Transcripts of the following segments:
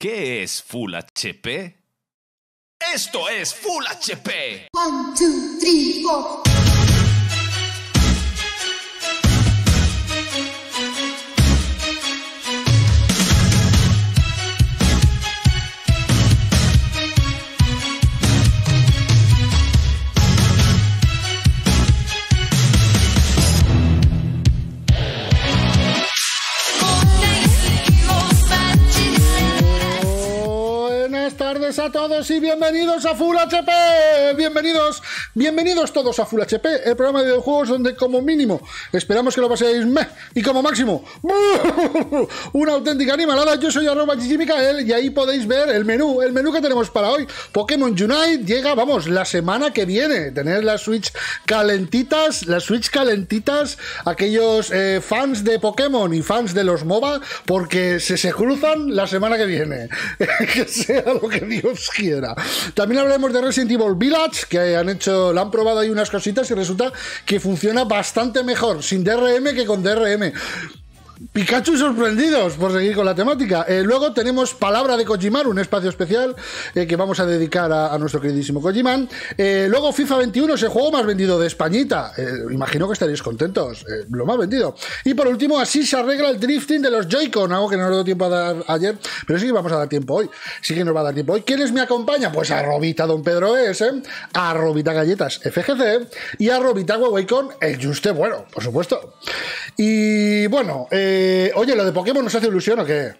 ¿Qué es Full HP? ¡Esto es Full HP! One, two, three, four. A todos y bienvenidos a Full HP. Bienvenidos, bienvenidos todos a Full HP, el programa de videojuegos donde como mínimo esperamos que lo paséis meh, y como máximo una auténtica animalada. Yo soy arroba Gigi y ahí podéis ver el menú, el menú que tenemos para hoy. Pokémon Unite llega, vamos, la semana que viene. Tener las Switch calentitas, las Switch calentitas, aquellos eh, fans de Pokémon y fans de los MOBA, porque se, se cruzan la semana que viene. que sea lo que Quiera. También hablaremos de Resident Evil Village, que han hecho, la han probado ahí unas cositas y resulta que funciona bastante mejor sin DRM que con DRM. Pikachu sorprendidos por seguir con la temática. Eh, luego tenemos Palabra de Kojimaru, un espacio especial eh, que vamos a dedicar a, nuestro queridísimo Kojiman. Eh, luego FIFA 21 es el juego más vendido de Españita. Imagino que estaréis contentos. lo más vendido. Y por último, así se arregla el drifting de los Joy-Con, algo que no nos dio tiempo a dar ayer, pero sí que vamos a dar tiempo hoy. Sí que nos va a dar tiempo hoy. ¿Quiénes me acompañan? Pues a Robita Don Pedro S, a Robita Galletas FGC y a Robita Huawei con el Juste Bueno, por supuesto. Y bueno, oye, ¿lo de Pokémon nos hace ilusión o qué?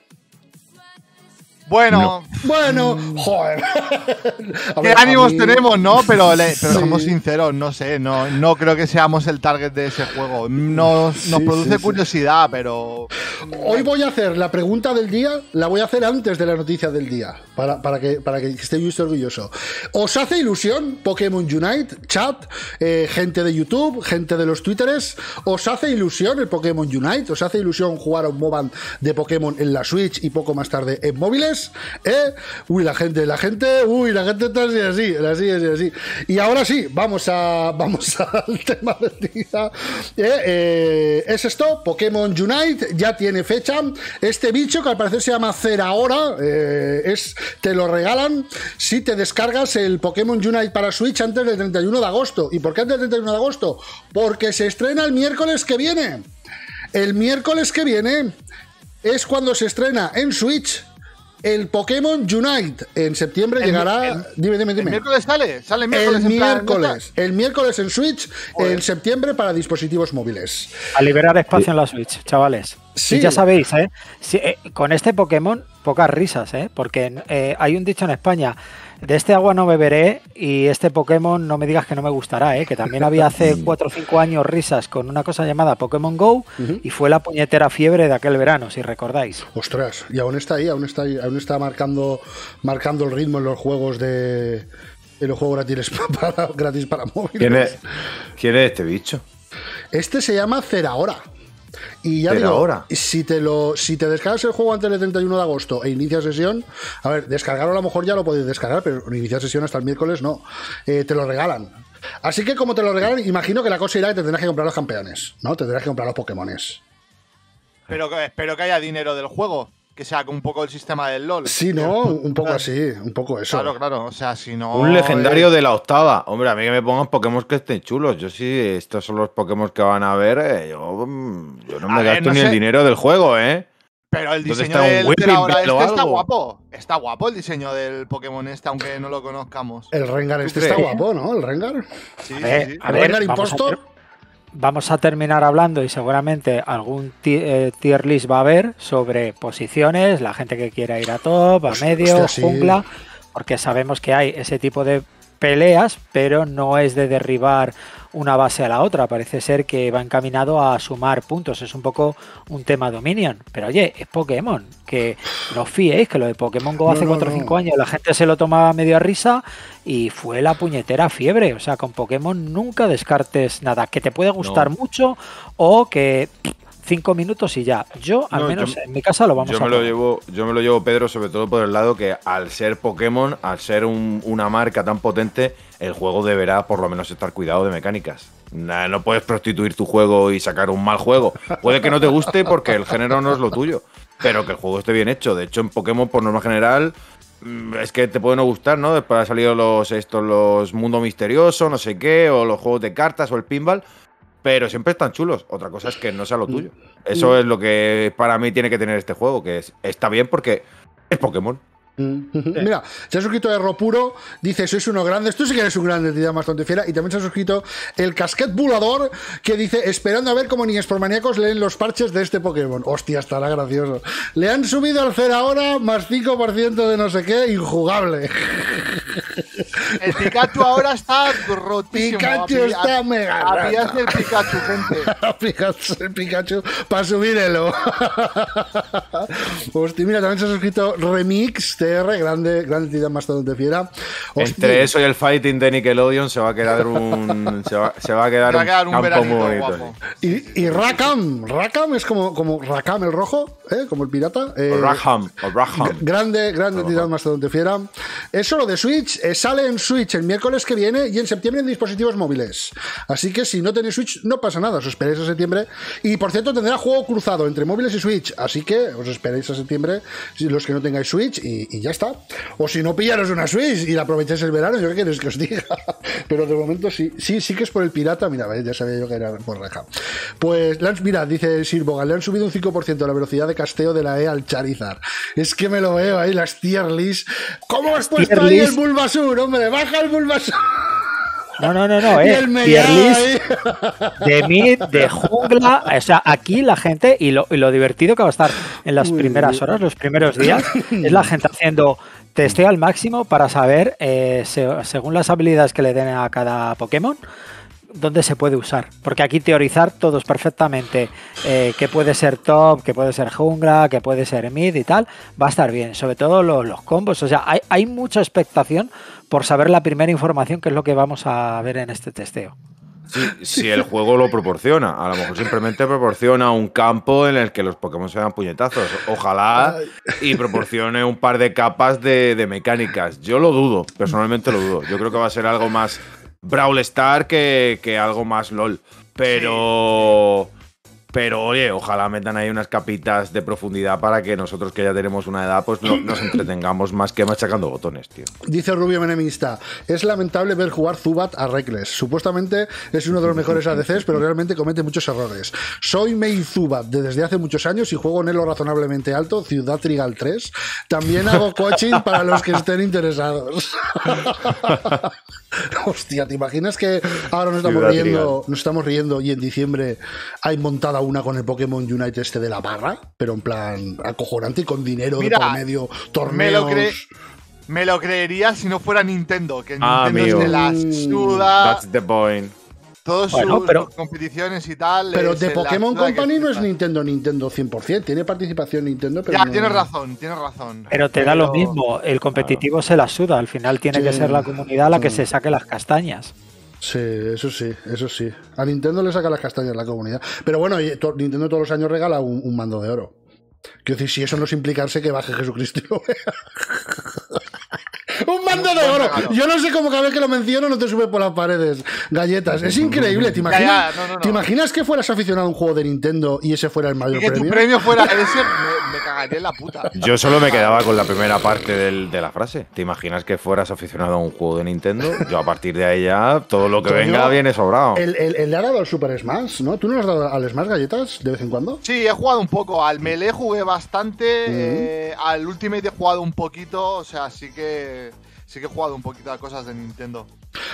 Bueno, Bueno, joder. Qué ver, ánimos mí- tenemos, ¿no? Pero, le- pero Sí. somos sinceros, no sé, no, no creo que seamos el target de ese juego. Nos, Sí, nos produce sí, sí. curiosidad, pero Hoy voy a hacer la pregunta del día, la voy a hacer antes de la noticia del día, para, para que, para que esté yo orgulloso. ¿Os hace ilusión Pokémon Unite, chat, eh, gente de YouTube, gente de los Twitteres? ¿Os hace ilusión el Pokémon Unite? ¿Os hace ilusión jugar a un MOBA de Pokémon en la Switch y poco más tarde en móviles? ¿Eh? Uy, la gente, la gente, uy, la gente está así, así, así, así. Y ahora sí, vamos a, vamos al tema del día. Eh, eh, es esto, Pokémon Unite ya tiene fecha. Este bicho que al parecer se llama Ceraora, eh, es, te lo regalan si te descargas el Pokémon Unite para Switch antes del 31 de agosto. ¿Y por qué antes del 31 de agosto? Porque se estrena el miércoles que viene. El miércoles que viene es cuando se estrena en Switch el Pokémon Unite. En septiembre El- llegará. el- dime, dime, el dime. miércoles sale, sale el miércoles. El en plan, miércoles, el miércoles en Switch, en septiembre para dispositivos móviles. A liberar espacio en la Switch, chavales. Sí. Y ya sabéis, ¿eh? Si, eh, con este Pokémon, pocas risas, ¿eh? Porque eh, hay un dicho en España, de este agua no beberé y este Pokémon no me digas que no me gustará, ¿eh? Que también había hace 4 o 5 años risas con una cosa llamada Pokémon Go y fue la puñetera fiebre de aquel verano, si recordáis. Ostras, y aún está ahí, aún está ahí, aún está marcando, marcando el ritmo en los juegos de. En los juegos gratis para, gratis para móviles. ¿Quién es, quién es este bicho? Este se llama Ceraora. Y ya digo, si te lo, si te descargas el juego antes del 31 de agosto e inicia sesión, a ver, descargarlo a lo mejor ya lo podéis descargar, pero iniciar sesión hasta el miércoles no. Eh, te lo regalan. Así que como te lo regalan, imagino que la cosa irá que te tendrás que comprar los campeones, ¿no? Te tendrás que comprar los Pokémones. Pero que- espero que haya dinero del juego, que sea un poco el sistema del LOL. Sí, ¿no? Un poco así, un poco eso. Claro, claro, o sea, si no. Un legendario de la octava. Hombre, a mí que me pongan Pokémon que estén chulos. Yo sí, estos son los Pokémon que van a ver. eh, yo, mm, yo no A me ver, gasto no ni sé. el dinero del juego, ¿eh? Pero el ¿Dónde diseño del de o este está guapo. Está guapo el diseño del Pokémon este, aunque no lo conozcamos. El Rengar este está guapo, ¿no? El Rengar. Sí, A sí, ver, sí. a El ver, Rengar Impostor. Vamos a terminar hablando y seguramente algún eh, tier list va a haber sobre posiciones, la gente que quiera ir a top, a medio, hostia, sí. jungla, porque sabemos que hay ese tipo de peleas, pero no es de derribar una base a la otra. Parece ser que va encaminado a sumar puntos. Es un poco un tema Dominion. Pero oye, es Pokémon. Que no os fiéis, que lo de Pokémon Go No, hace no, 4 o no. 5 años la gente se lo tomaba medio a risa y fue la puñetera fiebre. O sea, con Pokémon nunca descartes nada. Que te puede gustar mucho o que 5 minutos y ya. Yo, al No, menos yo- en mi casa, lo vamos Yo a me lo llevo, yo me lo llevo, Pedro, sobre todo por el lado que al ser Pokémon, al ser un- una marca tan potente, el juego deberá por lo menos estar cuidado de mecánicas. No puedes prostituir tu juego y sacar un mal juego. Puede que no te guste porque el género no es lo tuyo. pero que el juego esté bien hecho. De hecho, en Pokémon, por norma general, mm, es que te puede no gustar, ¿no? Después han salido los, estos, los Mundo Misterioso, no sé qué, o los juegos de cartas o el pinball. Pero siempre están chulos. Otra cosa es que no sea lo tuyo. Eso es lo que para mí tiene que tener este juego, que es- está bien porque es Pokémon. Mira, se ha suscrito Erro Puro, dice, sois uno grande, tú sí que eres un grande, te llamas tontefiera, y también se ha suscrito el Casquet Bulador, que dice, esperando a ver cómo niños por maníacos leen los parches de este Pokémon. Hostia, estará gracioso. Le han subido al cero ahora, más 5% de no sé qué, injugable. El Pikachu ahora está rotísimo. Pikachu está a- mega a rata. el Pikachu, gente. El Pikachu para subir elo. Hostia, mira, también se ha suscrito Remix TR, grande, grande entidad mastodonte fiera. Hostia. Entre eso y el fighting de Nickelodeon se va a quedar un. se, va, se va a quedar va a quedar un campo muy bonito. guapo. Y, y Rakam, Rakam es como, como Rakam el rojo, ¿eh? como el pirata. eh, O Raham, o Raham. Grande, grande entidad mastodonte fiera. Es solo de Switch, eh, sale en Switch el miércoles que viene y en septiembre en dispositivos móviles. Así que si no tenéis Switch, no pasa nada, os esperéis a septiembre. Y por cierto, tendrá juego cruzado entre móviles y Switch. Así que os esperéis a septiembre, si los que no tengáis Switch, y, y ya está. O si no, pillaros una Switch y la aprovecháis el verano, yo qué queréis que os diga. Pero de momento sí, sí, sí que es por el pirata. Mira, ¿ves? ya sabía yo que era por Raja. Pues, mira, dice Sir Bogan, le han subido un 5% la velocidad de casteo de la E al Charizard. Es que me lo veo ahí, las tier list. ¿Cómo has puesto ahí el. Bulbasur, hombre? Baja el Bulbasur. No, no, no, no, eh. Tier list de mid, de jungla. O sea, aquí la gente, y lo, y lo divertido que va a estar en las primeras horas, los primeros días, es la gente haciendo testeo al máximo para saber, eh, se- según las habilidades que le den a cada Pokémon, dónde se puede usar. Porque aquí teorizar todos perfectamente eh, que puede ser top, que puede ser jungla, que puede ser mid y tal, va a estar bien. Sobre todo los, los combos. O sea, hay, hay mucha expectación por saber la primera información, que es lo que vamos a ver en este testeo. Si, si el juego lo proporciona, a lo mejor simplemente proporciona un campo en el que los Pokémon se dan puñetazos. Ojalá y proporcione un par de capas de, de mecánicas. Yo lo dudo, personalmente lo dudo. Yo creo que va a ser algo más Brawl Star que, que algo más LOL. Pero. Pero oye, ojalá metan ahí unas capitas de profundidad para que nosotros que ya tenemos una edad, pues no, nos entretengamos más que machacando botones, tío. Dice Rubio Menemista, es lamentable ver jugar Zubat a Reckless. Supuestamente es uno de los mejores ADCs, pero realmente comete muchos errores. Soy Mei Zubat de desde hace muchos años y juego en elo razonablemente alto, Ciudad Trigal 3. También hago coaching para los que estén interesados. Hostia, ¿te imaginas que ahora nos estamos Ciudad riendo, nos estamos riendo y en diciembre hay montada una con el Pokémon Unite este de la barra, pero en plan acojonante y con dinero Mira, de por medio, Me torneos. lo, me lo creería si no fuera Nintendo, que Ah, Nintendo es de la suda, That's the point. Todas Bueno, sus pero- competiciones y tal. Pero de Pokémon Company no es. Nintendo Nintendo 100%, tiene participación Nintendo, pero Ya, no- tienes razón, tienes razón. Pero te da lo mismo, el competitivo se la suda, al final tiene Sí. que ser la comunidad la que se saque las castañas. Sí, eso sí, eso sí. A Nintendo le saca las castañas la comunidad. Pero bueno, Nintendo todos los años regala un, un mando de oro. Quiero decir, si eso no es implicarse que baje Jesucristo. y de oro. regalo. Yo no sé cómo cada vez que lo menciono no te sube por las paredes. Galletas. Es increíble. ¿Te imaginas, ya, no, no, no. ¿te imaginas que fueras aficionado a un juego de Nintendo y ese fuera el Y mayor que tu premio? premio fuera ese, me, me cagaría en la puta. Yo solo me quedaba con la primera parte del- de la frase. ¿Te imaginas que fueras aficionado a un juego de Nintendo? Yo a partir de ahí ya todo lo que venga viene sobrado. El, el- el le ha dado al Super Smash, ¿no? ¿Tú no le has dado al Smash galletas de vez en cuando? Sí, he jugado un poco. Al Melee jugué bastante. eh, al Ultimate he jugado un poquito. O sea, sí que. Sí que he jugado un poquito a cosas de Nintendo.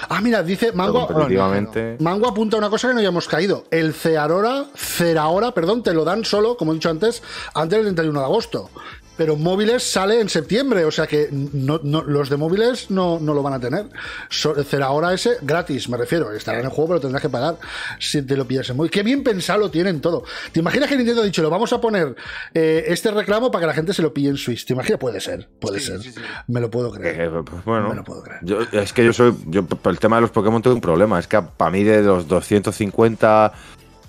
Ah, mira, dice Mango. competitivamente. Mango apunta una cosa que no hayamos caído. El Cearora, Ceraora, perdón, te lo dan solo, como he dicho antes, antes del 31 de agosto. Pero móviles sale en septiembre, o sea que no, no- los de móviles no, no lo van a tener. So, Ceraora ese, gratis, me refiero. Estará en el juego, pero tendrás que pagar si te lo pillas en móvil. Qué bien pensado lo tienen todo. ¿Te imaginas que Nintendo ha dicho, lo vamos a poner eh, este reclamo para que la gente se lo pille en Switch? ¿Te imaginas? Puede ser, puede Sí, ser. sí, sí. Me lo puedo creer. Eh, pues bueno, Me lo puedo creer. yo- es que yo soy. Yo, por el tema de los Pokémon tengo un problema. Es que para mí de los 250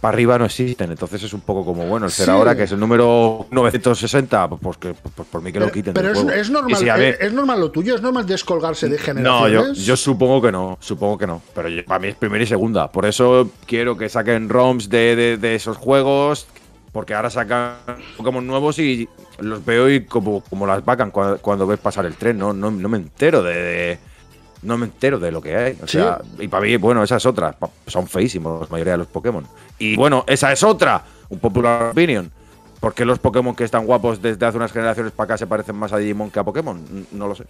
para arriba no existen. Entonces es un poco como, bueno, el Sí. ser ahora que es el número 960, pues, pues que, pues por mí que lo quiten. pero es, normal, si es, normal lo tuyo, es normal descolgarse de No, generaciones. yo, yo supongo que no, supongo que no. Pero yo- para mí es primera y segunda. Por eso quiero que saquen ROMs de, de- de esos juegos Porque ahora sacan Pokémon nuevos y los veo y como, como las vacan cuando, cuando ves pasar el tren. No, no, no me entero de, de- No me entero de lo que hay. O Sí. sea, y para mí, bueno, esa es otra. Son feísimos la mayoría de los Pokémon. Y bueno, esa es otra. Un popular opinion. ¿Por qué los Pokémon que están guapos desde hace unas generaciones para acá se parecen más a Digimon que a Pokémon? No lo sé.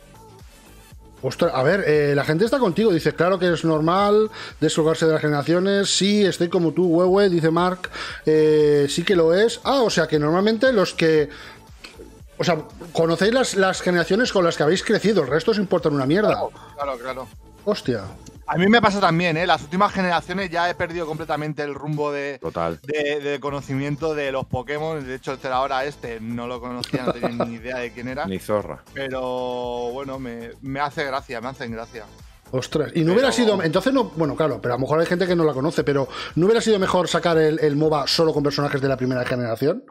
Ostras, a ver, eh, la gente está contigo. Dice, claro que es normal descolgarse de las generaciones. Sí, estoy como tú, huehue, dice Mark. Eh, sí que lo es. Ah, o sea que normalmente los que. O sea, conocéis las, las generaciones con las que habéis crecido. El resto os importan una mierda. Claro, claro. Hostia. A mí me pasa también, ¿eh? Las últimas generaciones ya he perdido completamente el rumbo de, Total. de, de conocimiento de los Pokémon. De hecho, este ahora este no lo conocía, no tenía ni idea de quién era. Ni zorra. Pero bueno, me, me hace gracia, me hacen gracia. Ostras. Y no hubiera Pero- sido. Entonces no. Bueno, claro, pero a lo mejor hay gente que no la conoce. Pero ¿no hubiera sido mejor sacar el, el MOBA solo con personajes de la primera generación?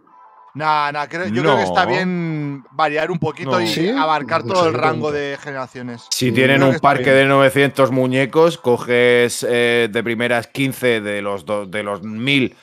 Nah, nah, creo- yo creo que está bien variar un poquito No. y ¿Sí? abarcar todo el rango de generaciones. Si tienen un parque bien. de 900 muñecos, coges eh, de primeras 15 de los, do- de los 1000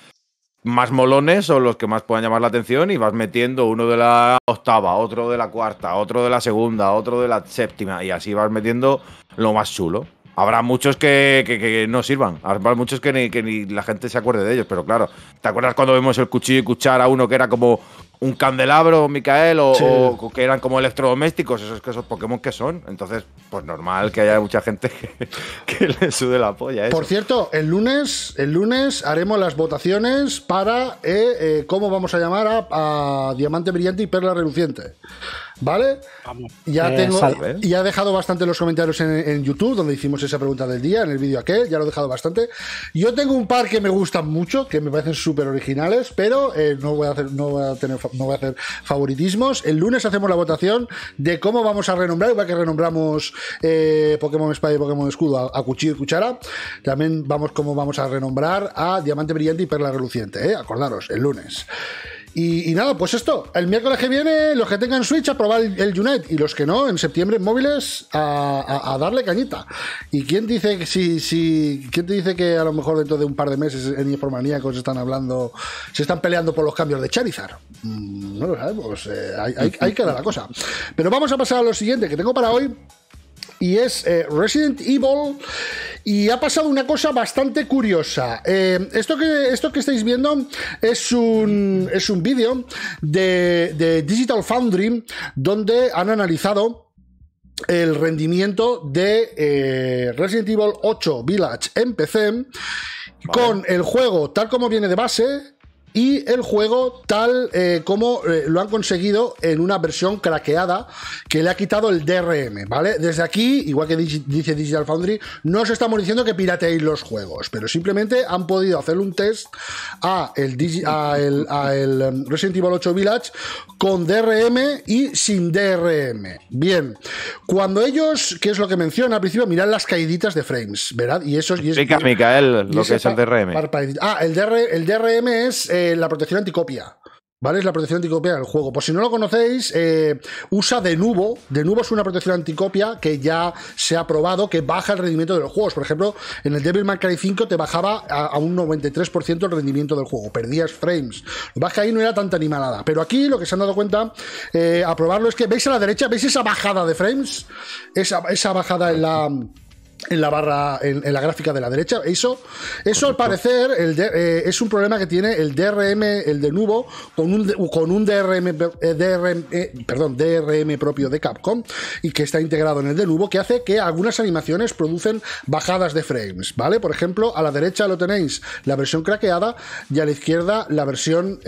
más molones o los que más puedan llamar la atención y vas metiendo uno de la octava, otro de la cuarta, otro de la segunda, otro de la séptima y así vas metiendo lo más chulo. Habrá muchos que, que- que no sirvan, habrá muchos que ni, que ni la gente se acuerde de ellos, pero claro, ¿te acuerdas cuando vemos el cuchillo y cuchara uno que era como un candelabro, Micael, o, Sí. o que eran como electrodomésticos? Esos esos Pokémon que son. Entonces, pues normal que haya mucha gente que, que le sude la polla. Eso. Por cierto, el lunes, el lunes haremos las votaciones para eh, eh, cómo vamos a llamar a, a Diamante Brillante y Perla Reluciente. ¿Vale? Vamos. Ya Eh, tengo, ya he dejado bastante los comentarios en, en YouTube, donde hicimos esa pregunta del día, en el vídeo aquel, ya lo he dejado bastante. Yo tengo un par que me gustan mucho, que me parecen súper originales, pero eh, no voy a hacer, no voy a tener, no voy a hacer favoritismos. El lunes hacemos la votación de cómo vamos a renombrar, igual que renombramos eh, Pokémon Espada y Pokémon Escudo a, a cuchillo y cuchara. También vamos cómo vamos a renombrar a Diamante Brillante y Perla Reluciente, ¿eh? acordaros, el lunes. Y, y nada, pues esto, el miércoles que viene, los que tengan Switch a probar el, el Unite y los que no, en septiembre en móviles a, a- a darle cañita. ¿Y quién dice que si, si, quién te dice que a lo mejor dentro de un par de meses en Informaníacos están hablando, se están peleando por los cambios de Charizard? Mm, no lo sabemos, eh, ahí, ahí- ahí queda la cosa. Pero vamos a pasar a lo siguiente que tengo para hoy y es eh, Resident Evil. Y ha pasado una cosa bastante curiosa. Eh, esto, que, esto que estáis viendo es un, es un vídeo de, de Digital Foundry donde han analizado el rendimiento de eh, Resident Evil 8 Village en PC con el juego tal como viene de base y el juego tal eh, como eh, lo han conseguido en una versión craqueada que le ha quitado el DRM, ¿vale? Desde aquí, igual que dice Digital Foundry, no os estamos diciendo que pirateéis los juegos, pero simplemente han podido hacer un test a el, a el, a el, um, Resident Evil 8 Village con DRM y sin DRM. Bien, cuando ellos, ¿qué es lo que menciona al principio? Mirad las caíditas de frames, ¿verdad? Y eso y es- Explica, Micael, lo que es el DRM. Ah, el, DR el DRM es eh, la protección anticopia. ¿Vale? Es la protección anticopia del juego. Por si no lo conocéis, eh, usa Denuvo. Denuvo es una protección anticopia que ya se ha probado que baja el rendimiento de los juegos. Por ejemplo, en el Devil May Cry 5 te bajaba a, un 93% el rendimiento del juego. Perdías frames. Lo es que ahí no era tanta animalada. Pero aquí lo que se han dado cuenta eh, a probarlo es que veis a la derecha, veis esa bajada de frames, esa, esa bajada en la en la barra, en, la gráfica de la derecha. Eso, eso al parecer eh, es un problema que tiene el DRM, el de Nubo, con un, con un DRM, eh, DRM, eh, perdón, DRM propio de Capcom y que está integrado en el de Nubo, que hace que algunas animaciones producen bajadas de frames, ¿vale? Por ejemplo, a la derecha lo tenéis la versión craqueada y a la izquierda la versión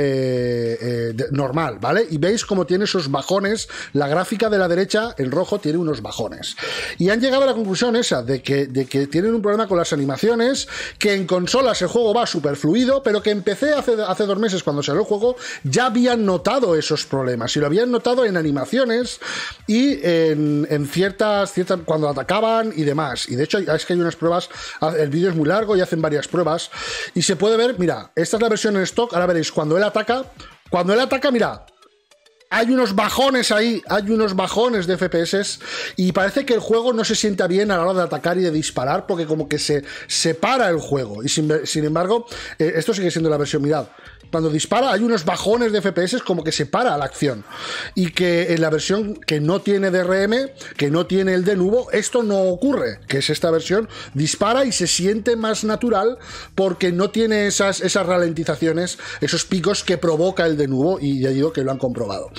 normal, ¿vale? Y veis cómo tiene esos bajones, la gráfica de la derecha, en rojo, tiene unos bajones. Y han llegado a la conclusión esa, de que, tienen un problema con las animaciones, que en consolas el juego va súper fluido, pero que empecé hace, hace dos meses cuando salió el juego, ya habían notado esos problemas, y lo habían notado en animaciones y en, en ciertas, ciertas, cuando atacaban y demás. Y de hecho, es que hay unas pruebas, el vídeo es muy largo y hacen varias pruebas, y se puede ver, mira, esta es la versión en stock, ahora veréis, cuando él ataca, cuando él ataca, mira, hay unos bajones ahí, hay unos bajones de FPS y parece que el juego no se sienta bien a la hora de atacar y de disparar porque como que se separa el juego. Y sin, sin embargo, eh, esto sigue siendo la versión mirad. Cuando dispara hay unos bajones de FPS como que separa la acción. Y que en la versión que no tiene DRM, que no tiene el de nuevo, esto no ocurre. Que es esta versión, dispara y se siente más natural porque no tiene esas, esas ralentizaciones, esos picos que provoca el de nuevo. Y ya digo que lo han comprobado.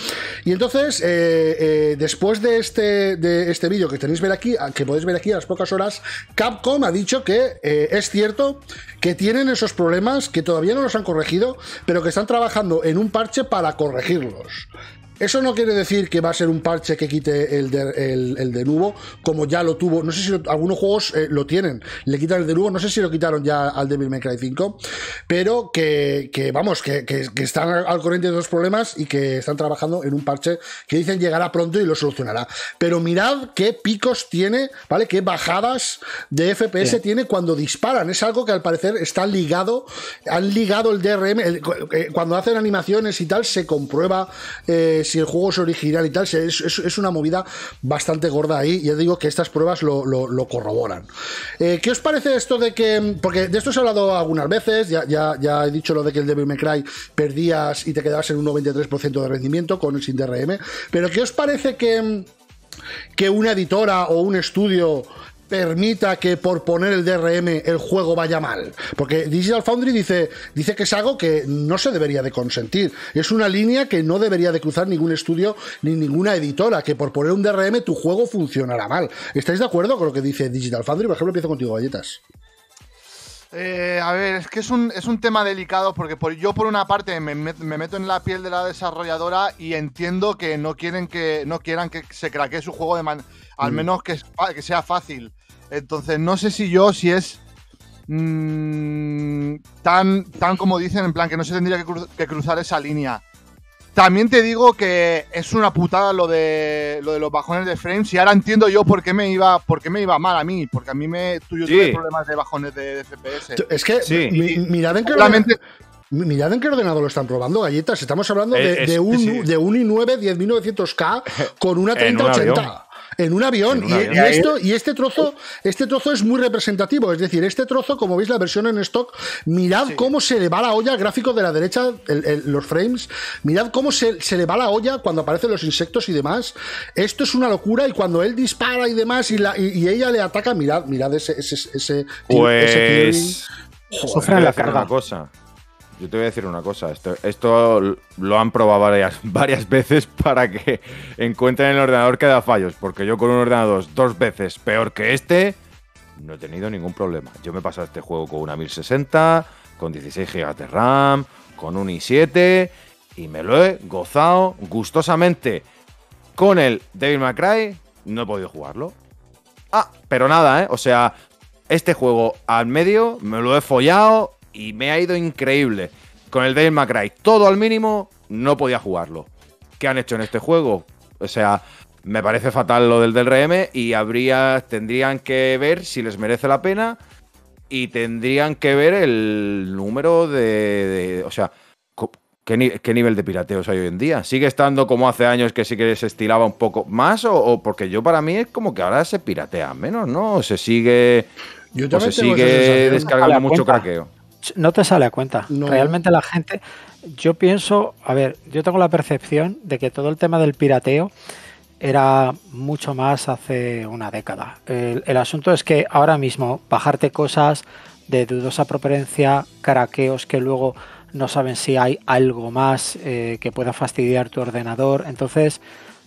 Y entonces, eh, eh, después de este, de este vídeo que tenéis ver aquí, que podéis ver aquí a las pocas horas, Capcom ha dicho que eh, es cierto que tienen esos problemas, que todavía no los han corregido, pero que están trabajando en un parche para corregirlos. Eso no quiere decir que va a ser un parche que quite el de, el, el de nuevo, como ya lo tuvo. No sé si lo- algunos juegos eh, lo tienen, le quitan el de nuevo. No sé si lo quitaron ya al Devil May Cry 5, pero que, que, vamos, que, que- que están al corriente de los problemas y que están trabajando en un parche que dicen llegará pronto y lo solucionará. Pero mirad qué picos tiene, ¿vale? Qué bajadas de FPS tiene cuando disparan. Es algo que al parecer está ligado, han ligado el DRM. el- eh, cuando hacen animaciones y tal, se comprueba eh, si el juego es original y tal. Es, es- una movida bastante gorda ahí. Ya digo que estas pruebas lo, lo- corroboran. Eh, ¿Qué os parece esto de que.? Porque de esto se ha hablado algunas veces. Ya, ya, ya he dicho lo de que el Devil May Cry perdías y te quedabas en un 93% de rendimiento con el sin DRM. Pero ¿qué os parece que.? que una editora o un estudio permita que por poner el DRM el juego vaya mal. Porque Digital Foundry dice, dice que es algo que no se debería de consentir. Es una línea que no debería de cruzar ningún estudio ni ninguna editora, que por poner un DRM tu juego funcionará mal. ¿Estáis de acuerdo con lo que dice Digital Foundry? Por ejemplo, empiezo contigo, Galletas. Eh, a ver, es que es un, es un tema delicado porque por, yo por una parte me, me meto en la piel de la desarrolladora y entiendo que no quieren que no quieran que se craquee su juego de man- al menos que, sea fácil. Entonces no sé si yo si es mm, tan tan como dicen en plan que no se tendría que, cru- que cruzar esa línea. También te digo que es una putada lo de lo de los bajones de frames y ahora entiendo yo por qué me iba por qué me iba mal a mí, porque a mí me tú yo Sí. tuve problemas de bajones de, de FPS. Es que Sí. mi- mirad en qué Solamente Mirad en qué ordenador lo están probando, galletas. Estamos hablando de, Eh, es- de un, sí. de un i9 10900K con una En un 3080. En un avión. En un y, avión. y esto, y este trozo, este trozo es muy representativo. Es decir, este trozo, como veis la versión en stock, mirad cómo se le va la olla gráfico de la derecha, el- el- los frames. Mirad cómo se, se le va la olla cuando aparecen los insectos y demás. Esto es una locura. Y cuando él dispara y demás, y, la, y, y ella le ataca, mirad, mirad ese, ese, ese, ese. Pues. A la carga. una cosa. Yo te voy a decir una cosa. Esto, esto lo han probado varias, varias veces para que encuentren en el ordenador que da fallos. Porque yo con un ordenador dos veces peor que este, no he tenido ningún problema. Yo me he pasado este juego con una 1060, con 16 GB de RAM, con un i7 y me lo he gozado gustosamente. Con el Devil May Cry no he podido jugarlo. Ah, pero nada, ¿eh? O sea, este juego al medio me lo he follado y me ha ido increíble. Con el May Cry todo al mínimo, no podía jugarlo. ¿Qué han hecho en este juego? O sea, me parece fatal lo del DRM y habría, tendrían que ver si les merece la pena y tendrían que ver el número de, de- o sea, ¿qué, ni- qué nivel de pirateos hay hoy en día. ¿Sigue estando como hace años que sí que se estilaba un poco más o, o porque yo para mí es como que ahora se piratea menos, ¿no? O se sigue, Yo o también se sigue descargando mucho cuenta. craqueo. No te sale a cuenta. No. Realmente la gente, yo pienso, a ver, yo tengo la percepción de que todo el tema del pirateo era mucho más hace una década. El, el asunto es que ahora mismo bajarte cosas de dudosa procedencia, craqueos que luego no saben si hay algo más eh, que pueda fastidiar tu ordenador, entonces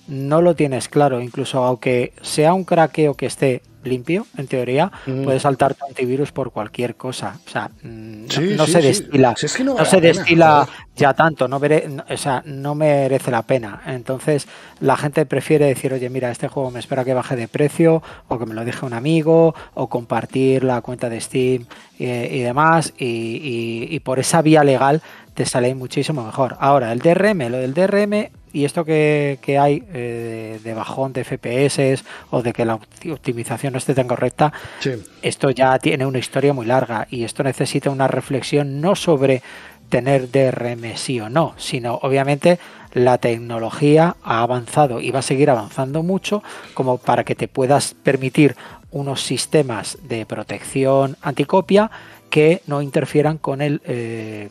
no lo tienes claro, incluso aunque sea un craqueo que esté limpio, en teoría, Mm. puedes saltar tu antivirus por cualquier cosa. O sea, no, Sí, no sí, se sí. destila. Si es que no se pena, destila ya tanto, no, mere- no- o sea, no merece la pena. Entonces, la gente prefiere decir, oye, mira, este juego me espera que baje de precio, o que me lo deje un amigo, o compartir la cuenta de Steam y demás, y, y- y por esa vía legal te sale muchísimo mejor. Ahora, el DRM, lo del DRM y esto que, que hay eh, de bajón de FPS o de que la opti- optimización no esté tan correcta, Sí. esto ya tiene una historia muy larga y esto necesita una reflexión no sobre tener DRM sí o no, sino obviamente la tecnología ha avanzado y va a seguir avanzando mucho como para que te puedas permitir unos sistemas de protección anticopia que no interfieran con el, eh,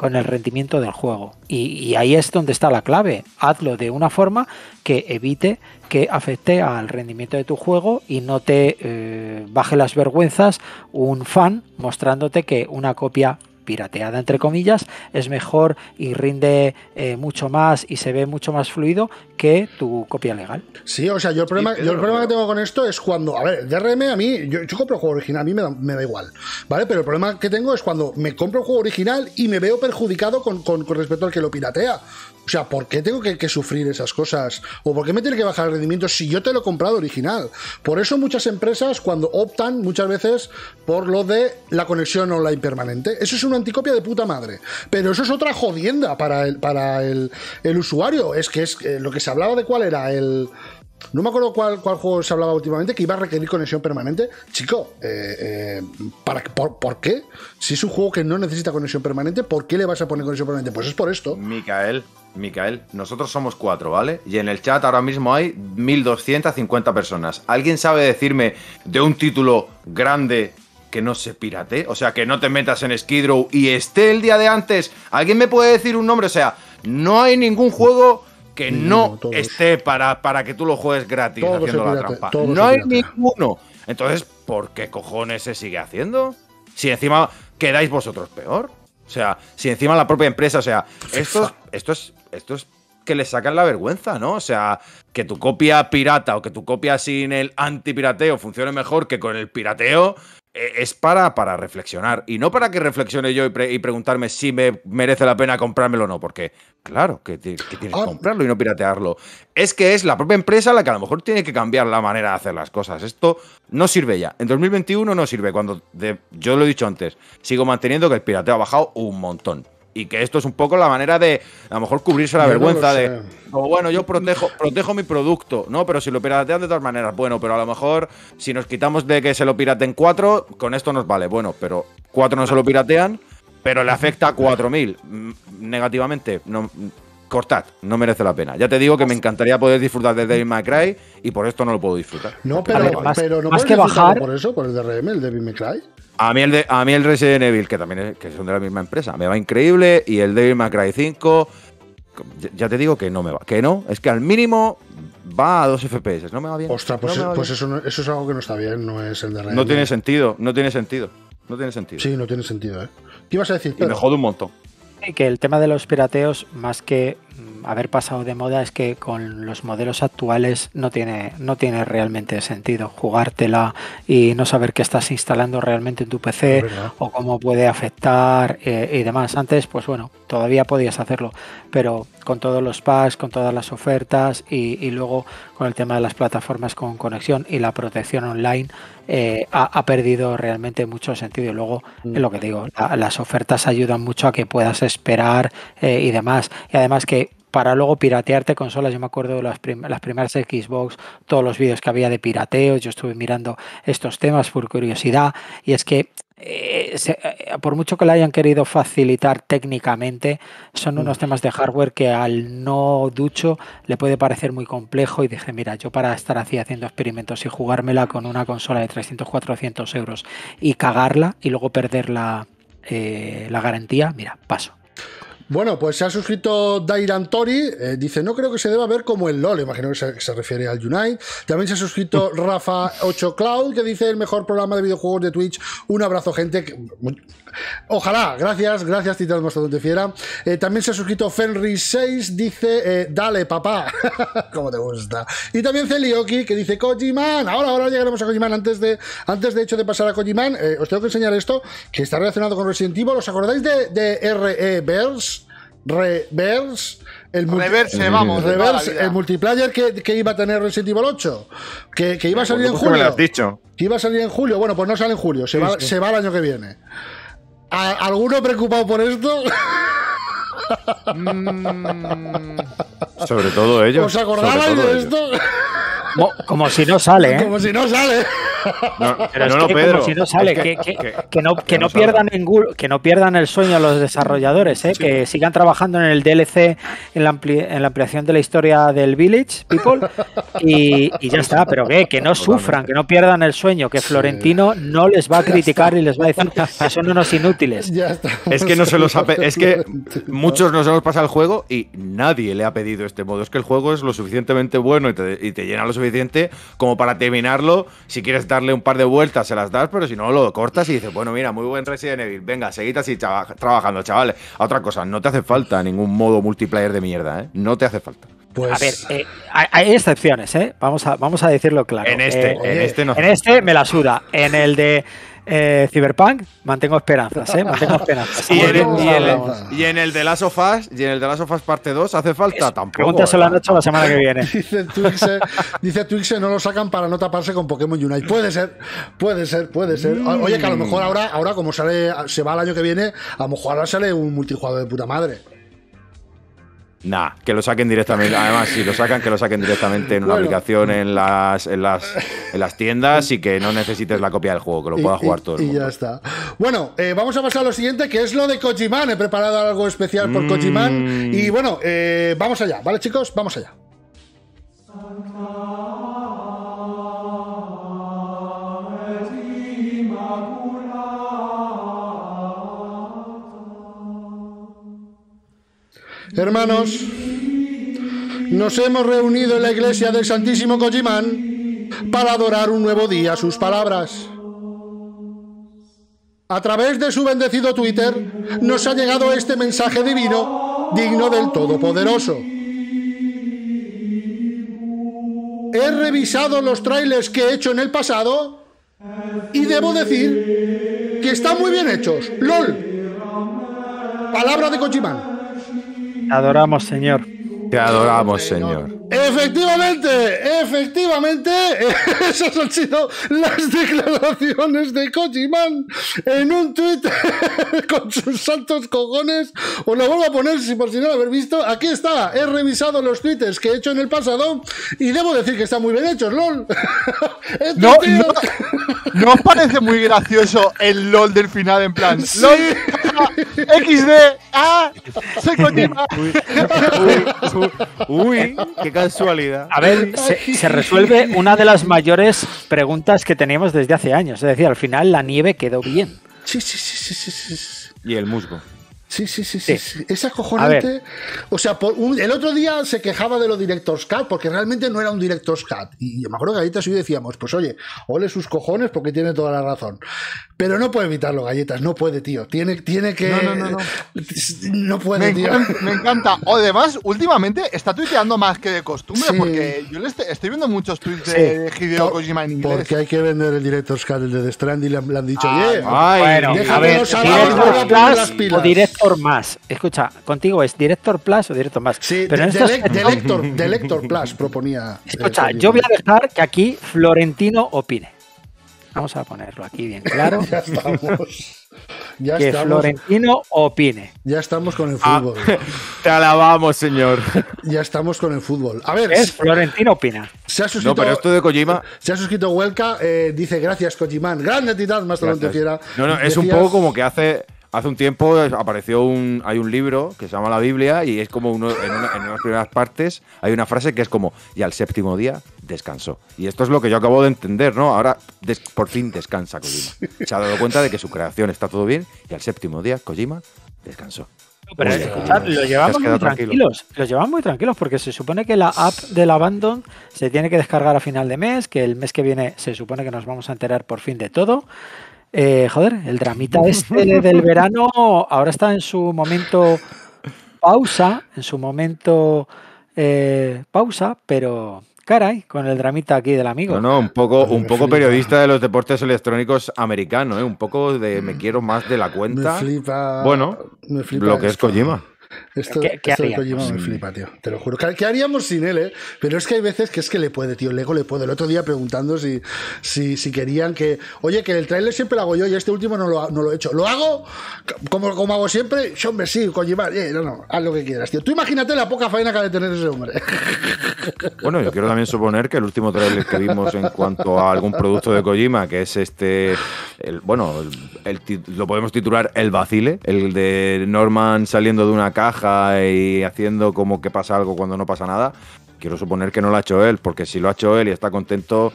con el rendimiento del juego. Y, ahí es donde está la clave. Hazlo de una forma que evite que afecte al rendimiento de tu juego y no te eh, baje las vergüenzas un fan mostrándote que una copia pirateada entre comillas es mejor y rinde eh, mucho más y se ve mucho más fluido que tu copia legal. Sí, o sea, yo el problema, pero- yo el problema que tengo con esto es cuando, a ver, DRM a mí, yo, yo compro el juego original, a mí me da, me da igual, ¿vale? Pero el problema que tengo es cuando me compro el juego original y me veo perjudicado con, con- con respecto al que lo piratea. O sea, ¿por qué tengo que, sufrir esas cosas? ¿O por qué me tiene que bajar el rendimiento si yo te lo he comprado original? Por eso muchas empresas cuando optan muchas veces por lo de la conexión online permanente. Eso es una anticopia de puta madre. Pero eso es otra jodienda para el, para el, el usuario. Es que es eh, lo que se hablaba de cuál era el... No me acuerdo cuál, cuál juego se hablaba últimamente que iba a requerir conexión permanente. Chico, eh, eh, ¿para, qué- por, por qué? Si es un juego que no necesita conexión permanente, ¿por qué le vas a poner conexión permanente? Pues es por esto. Micael, Micael, nosotros somos cuatro, ¿vale? Y en el chat ahora mismo hay 1250 personas. ¿Alguien sabe decirme de un título grande que no se pirate? O sea, que no te metas en Skid Row y esté el día de antes. ¿Alguien me puede decir un nombre? O sea, no hay ningún juego que no esté para, para que tú lo juegues gratis haciendo la trampa. No hay ninguno. Entonces, ¿por qué cojones se sigue haciendo? Si encima quedáis vosotros peor. O sea, si encima la propia empresa, o sea, esto, es- esto es, esto es que le sacan la vergüenza, ¿no? O sea, que tu copia pirata o que tu copia sin el antipirateo funcione mejor que con el pirateo, eh, es para, para reflexionar. Y no para que reflexione yo y, pre- y preguntarme si me merece la pena comprármelo o no, porque claro que, que tienes que Ah. comprarlo y no piratearlo. Es que es la propia empresa la que a lo mejor tiene que cambiar la manera de hacer las cosas. Esto no sirve ya. En 2021 no sirve. Cuando de- yo lo he dicho antes, sigo manteniendo que el pirateo ha bajado un montón. Y que esto es un poco la manera de a lo mejor cubrirse la Yo no vergüenza sé. de. O bueno, yo protejo, protejo mi producto, ¿no? Pero si lo piratean de todas maneras, bueno, pero a lo mejor si nos quitamos de que se lo piraten cuatro, con esto nos vale. Bueno, pero cuatro no se lo piratean, pero le afecta a 4.000 mm, negativamente. No, cortad, no merece la pena. Ya te digo que me encantaría poder disfrutar de Devil May Cry y por esto no lo puedo disfrutar. No, pero, ver, más- pero no más que bajar- por eso, por el DRM, el Devil May Cry. A mí, el de, a mí el Resident Evil, que también es- que son de la misma empresa, me va increíble. Y el Devil May Cry 5, ya- te digo que no me va. Que no, es que al mínimo va a 2 FPS. No me va bien. Ostras, pues, no, me va pues bien. eso, no- eso es algo que no está bien, no es el DRM. No tiene sentido, no tiene sentido. No tiene sentido. Sí, no tiene sentido, ¿eh? ¿Qué ibas a decir, Y me Pedro? jode un montón. Que el tema de los pirateos, más que mm, haber pasado de moda, es que con los modelos actuales no tiene, no tiene realmente sentido jugártela y no saber qué estás instalando realmente en tu PC o cómo puede afectar eh, y demás. Antes, pues bueno, todavía podías hacerlo, pero con todos los packs, con todas las ofertas y, y luego con el tema de las plataformas con conexión y la protección online, eh, ha, ha perdido realmente mucho sentido. Y luego, Mm. es lo que digo, la- las ofertas ayudan mucho a que puedas esperar eh, y demás. Y además que para luego piratearte consolas, yo me acuerdo de las, prim- las primeras Xbox, todos los vídeos que había de pirateo, yo estuve mirando estos temas por curiosidad y es que eh, se- eh, por mucho que lo hayan querido facilitar técnicamente, son unos temas de hardware que al no ducho le puede parecer muy complejo y dije, mira, yo para estar así haciendo experimentos y jugármela con una consola de 300, 400 euros y cagarla y luego perder la, eh, la garantía, mira, paso. Bueno, pues se ha suscrito Dairan Tori, eh, dice, no creo que se deba ver como el LOL, imagino que se, que se refiere al Unite. También se ha suscrito Rafa 8 Cloud, que dice el mejor programa de videojuegos de Twitch. Un abrazo, gente. Ojalá, gracias, gracias, Titán Mastodonte Fiera. Eh, también se ha suscrito Fenry 6, dice, eh, dale, papá, como te gusta. Y también Celioki, que dice, Kojiman, ahora, ahora llegaremos a Kojiman. Antes de, antes de hecho de pasar a Kojiman, os tengo que enseñar esto, que está relacionado con Resident Evil. ¿Os acordáis de, de RE-Verse? Reverse, el multi- Reverse, vamos. Reverse, el multiplayer que, que iba a tener Resident Evil 8, que, que iba a salir en me lo julio. has dicho. Que iba a salir en julio. Bueno, pues no sale en julio, se, va, se va el año que viene. ¿A- ¿Alguno preocupado por esto? Sobre todo ellos. ¿Os acordabais sobre todo de ellos. esto? Mo- Como si no sale, ¿eh? Como si no sale. No, Pero es no, no, que Pedro. como si no sale, es que, que- que- que no, que no no pierdan ningún- que no pierdan el sueño los desarrolladores, ¿eh? que sigan trabajando en el DLC, en la, ampli- en la ampliación de la historia del Village People y, y ya está, pero que, que no sufran, que no pierdan el sueño, que Florentino no les va a criticar y les va a decir que son unos inútiles. Ya. Es que no se los ha es que muchos nos hemos pasado el juego y nadie le ha pedido este modo. Es que el juego es lo suficientemente bueno y te, y te llena lo suficiente como para terminarlo. Si quieres darle un par de vueltas, se las das, pero si no, lo cortas y dices, bueno, mira, muy buen Resident Evil. Venga, seguid así chava- trabajando, chavales. A otra cosa, no te hace falta ningún modo multiplayer de mierda, ¿eh? No te hace falta. Pues, A ver, eh, hay, excepciones, ¿eh? Vamos a, vamos a decirlo claro. En este, Eh, en oye, este no. En este me la suda. En el de eh, Cyberpunk mantengo esperanzas, ¿eh? Mantengo esperanzas. Y en, el, y a en el- hablar. y en el de Last of Us, y en el de Last of Us parte 2, ¿hace falta? Tampoco. Pregúntaselo a ¿verdad? Nacho la semana que viene. Dice Twixe, dice Twixe, no lo sacan para no taparse con Pokémon Unite. Puede ser, puede ser, puede ser. Oye, que a lo mejor ahora, ahora como sale, se va el año que viene, a lo mejor ahora sale un multijugador de puta madre. Nah, que lo saquen directamente. Además, si lo sacan, que lo saquen directamente en una Bueno. aplicación en las, en, las, en las tiendas y que no necesites la copia del juego, que lo pueda Y- jugar y- todo el y mundo. ya está. Bueno, eh, vamos a pasar a lo siguiente, que es lo de Kojiman. He preparado algo especial por Kojiman. Y bueno, eh, vamos allá, ¿vale, chicos? Vamos allá. Hermanos, nos hemos reunido en la iglesia del Santísimo Kojimán para adorar un nuevo día sus palabras. A través de su bendecido Twitter nos ha llegado este mensaje divino digno del Todopoderoso. He revisado los trailers que he hecho en el pasado y debo decir que están muy bien hechos. LOL. Palabra de Kojimán. Te adoramos, Señor. Te adoramos, Señor. Efectivamente, efectivamente, esas han sido las declaraciones de Kojiman en un tuit con sus santos cojones. Os lo vuelvo a poner si por si no lo habéis visto. Aquí está, he revisado los tweets que he hecho en el pasado y debo decir que están muy bien hechos, LOL. Estos No, tíos- no, ¿no os parece muy gracioso el LOL del final en plan? Sí. LOL, XD, ah, soy Kojima. Uy, qué casualidad. A ver, se, se resuelve una de las mayores preguntas que teníamos desde hace años. Es decir, al final la nieve quedó bien. Sí, sí, sí, sí, sí, sí, sí. Y el musgo. Sí, sí, sí, sí, Sí. sí. Es acojonante. O sea, por un- el otro día se quejaba de los Directors Cut porque realmente no era un Directors Cut. Y me acuerdo que y yo decíamos, pues oye, ole sus cojones porque tiene toda la razón. Pero no puede evitarlo, Galletas, no puede, tío. Tiene, tiene que. No, no, no, no. No Me puede, tío. encanta, me encanta. O además, últimamente está tuiteando más que de costumbre, Sí. porque yo le est- estoy viendo muchos tweets Sí. de Hideo Por- Kojima en inglés. Porque hay que vender el Director's Cut, el de The Strand, y le han, le han dicho, Ah, oye, Ay, bueno, a ver, Director Plus pilas. o Director más. Escucha, contigo es Director Plus o Director más. Sí, Pero en de, estos- de- de Lector, de Lector Plus proponía. eh, Escucha, yo voy a dejar que aquí Florentino opine. Vamos a ponerlo aquí bien claro. Ya estamos. Ya que estamos, Florentino opine. ya estamos con el Ah, fútbol. te alabamos, señor. Ya estamos con el fútbol. A ver, Es Florentino opina. se ha suscrito, No, pero esto de Kojima. se ha suscrito Huelca, eh, dice gracias Kojiman, grande titán, más talón te Gracias. fiera. No, no, es un poco como que hace. Hace un tiempo apareció un. Hay un libro que se llama la Biblia y es como uno, en, una, en unas primeras partes hay una frase que es como y al séptimo día descansó. Y esto es lo que yo acabo de entender, ¿no? Ahora des- por fin descansa Kojima. Se ha dado cuenta de que su creación está todo bien y al séptimo día Kojima descansó. Pero Muy bien. escuchad, lo llevamos muy tranquilos. Los llevamos muy tranquilos porque se supone que la app del Abandon se tiene que descargar a final de mes, que el mes que viene se supone que nos vamos a enterar por fin de todo. Eh, joder, el dramita este del verano ahora está en su momento pausa, en su momento eh, pausa, pero caray, con el dramita aquí del amigo. No, no, un poco, un poco periodista de los deportes electrónicos americano, ¿eh? Un poco de me quiero más de la Me cuenta. flipa. Bueno, me flipa lo que es. Kojima. Esto, ¿Qué- qué esto de? Kojima me flipa, tío. Te lo juro. ¿Qué, haríamos sin él, eh? Pero es que hay veces que es que le puede, tío. Lego le puede. El otro día preguntando si, si, si querían que. Oye, que el tráiler siempre lo hago yo y este último no lo, no lo he hecho. ¿Lo hago? Como, como hago siempre. Sí, hombre, sí, Kojima. Eh, no, no, haz lo que quieras, tío. Tú imagínate la poca faena que ha de tener ese hombre. Bueno, yo quiero también suponer que el último trailer que vimos en cuanto a algún producto de Kojima, que es este, el, bueno, el- el lo podemos titular El Vacile, el de Norman saliendo de una caja y haciendo como que pasa algo cuando no pasa nada. Quiero suponer que no lo ha hecho él, porque si lo ha hecho él y está contento,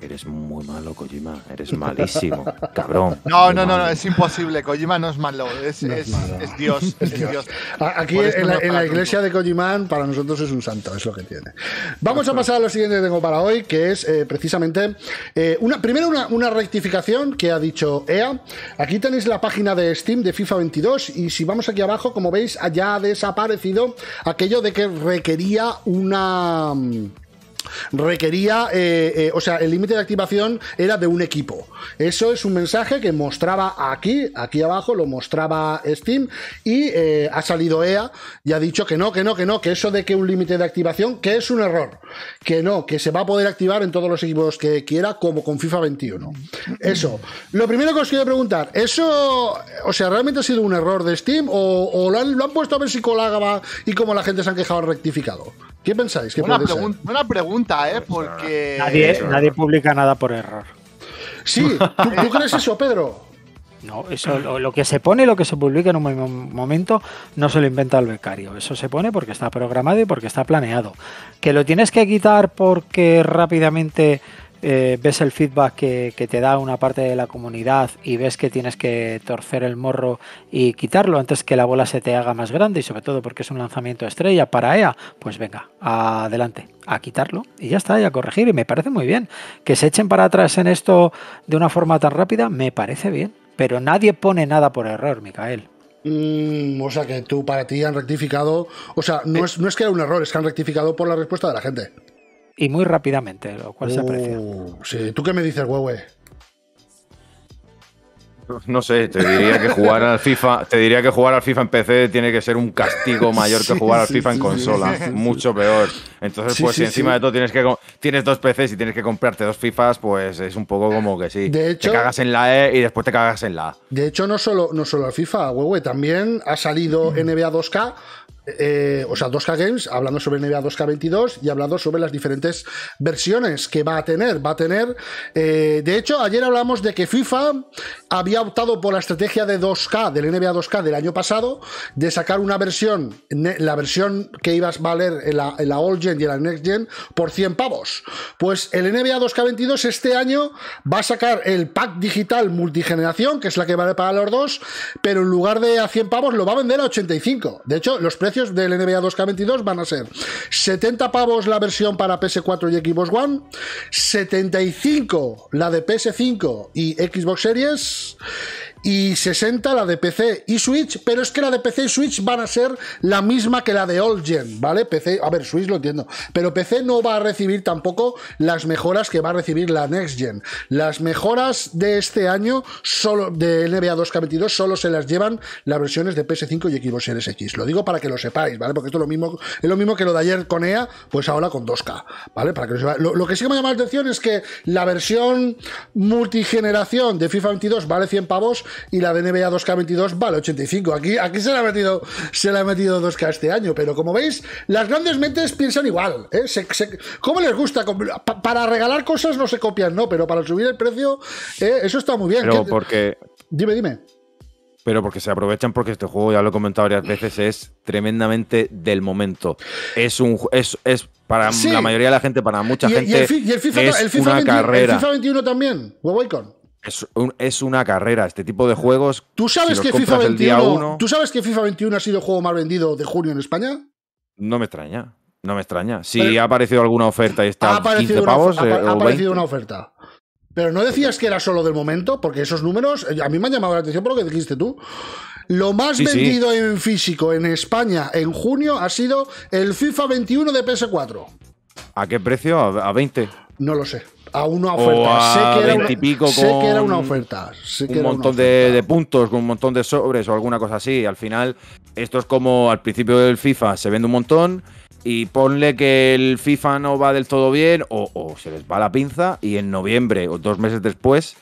eres muy malo, Kojima, eres malísimo, cabrón. No, no, no, no, es imposible. Kojima no es malo, es, No es es, malo. es Dios, es Dios. Aquí en la, en iglesia de Kojiman para nosotros es un santo, es lo que tiene. Vamos a pasar a lo siguiente que tengo para hoy, que es eh, precisamente eh, una, primero una, una rectificación que ha dicho EA. Aquí tenéis la página de Steam de FIFA 22 y si vamos aquí abajo, como veis, ya ha desaparecido aquello de que requería una... requería, eh, eh, o sea, el límite de activación era de un equipo. Eso es un mensaje que mostraba aquí, aquí abajo, lo mostraba Steam y eh, ha salido EA y ha dicho que no, que no, que no, que eso de que un límite de activación, que es un error, que no, que se va a poder activar en todos los equipos que quiera, como con FIFA 21. Eso. Lo primero que os quiero preguntar, ¿eso, o sea, realmente ha sido un error de Steam o, o lo, han, lo han puesto a ver si colaba y como la gente se han quejado rectificado? ¿Qué pensáis? ¿Qué pregun- buena pregunta, ¿eh? Porque. Nadie, nadie publica nada por error. Sí, ¿tú, tú crees eso, Pedro? No, eso lo, lo que se pone, lo que se publica en un momento, no se lo inventa el becario. Eso se pone porque está programado y porque está planeado. Que lo tienes que quitar porque rápidamente eh, ves el feedback que, que te da una parte de la comunidad y ves que tienes que torcer el morro y quitarlo antes que la bola se te haga más grande y sobre todo porque es un lanzamiento estrella para EA, pues venga, adelante, a quitarlo y ya está, y a corregir. Y me parece muy bien. Que se echen para atrás en esto de una forma tan rápida, me parece bien. Pero nadie pone nada por error, Micael. Mm, o sea que tú para ti han rectificado. O sea, no es, no es que era un error, es que han rectificado por la respuesta de la gente. Y muy rápidamente, lo cual se aprecia. Uh, sí, ¿tú qué me dices, huehue? No sé, te diría que jugar al FIFA, te diría que jugar al FIFA en PC tiene que ser un castigo mayor que jugar al FIFA en consola, mucho peor. Entonces, pues sí, si encima sí. de todo tienes que tienes dos PCs y tienes que comprarte dos FIFAs, pues es un poco como que sí. De hecho- te cagas en la E y después te cagas en la A. De hecho, no solo, no solo el FIFA, huehue, también ha salido NBA 2K. Eh, o sea, 2K Games, hablando sobre NBA 2K22 y hablando sobre las diferentes versiones que va a tener. Va a tener. eh, de hecho, ayer hablamos de que FIFA había optado por la estrategia de 2K, del NBA 2K del año pasado, de sacar una versión, la versión que iba a valer en la, en la All Gen y en la Next Gen, por 100 pavos. Pues el NBA 2K22 este año va a sacar el pack digital multigeneración, que es la que vale para los dos, pero en lugar de a 100 pavos lo va a vender a 85. De hecho, los precios del NBA 2K22 van a ser 70 pavos la versión para PS4 y Xbox One, 75 la de PS5 y Xbox Series y 60 la de PC y Switch, pero es que la de PC y Switch van a ser la misma que la de All Gen, ¿vale? PC, a ver, Switch lo entiendo, pero PC no va a recibir tampoco las mejoras que va a recibir la Next Gen. Las mejoras de este año solo de NBA 2K22 solo se las llevan las versiones de PS5 y Xbox Series X. Lo digo para que lo sepáis, ¿vale? Porque esto es lo mismo, es lo mismo que lo de ayer con EA, pues ahora con 2K, ¿vale? Para que lo, lo que sí que me llama la atención es que la versión multigeneración de FIFA 22 vale 100 pavos y la de NBA 2K22 vale 85. Aquí, aquí se le ha metido se le ha metido 2K este año, pero como veis, las grandes mentes piensan igual. ¿eh? Se- se- ¿Cómo les gusta? Pa- para regalar cosas no se copian, no, pero para subir el precio, ¿eh? eso está muy bien. Pero ¿Qué- porque, Dime, dime. pero porque se aprovechan porque este juego, ya lo he comentado varias veces, es tremendamente del momento. Es un es, es para Sí. la mayoría de la gente, para mucha Y, y gente, el, y el FIFA, es el FIFA una 21, carrera. el FIFA 21 también, Huawei-Con. Es, un- es una carrera. Este tipo de juegos. ¿Tú sabes, si que FIFA el día 21, uno, ¿Tú sabes que FIFA 21 ha sido el juego más vendido de junio en España? no me extraña. No me extraña. Si Pero- ha aparecido alguna oferta y está ha a 15 aparecido, una, ha, eh, ha aparecido 20, una oferta. Pero no decías que era solo del momento, porque esos números eh, a mí me han llamado la atención por lo que dijiste tú. Lo más Sí, sí. vendido en físico en España en junio ha sido el FIFA 21 de PS4. ¿A qué precio? ¿A, a 20? No lo sé. A una O oferta. a sé que era 20 una, y pico sé que era con una oferta. sé que un era una montón de, puntos, con un montón de sobres o alguna cosa así. Al final, esto es como al principio del FIFA se vende un montón y ponle que el FIFA no va del todo bien o, o se les va la pinza y en noviembre o dos meses después,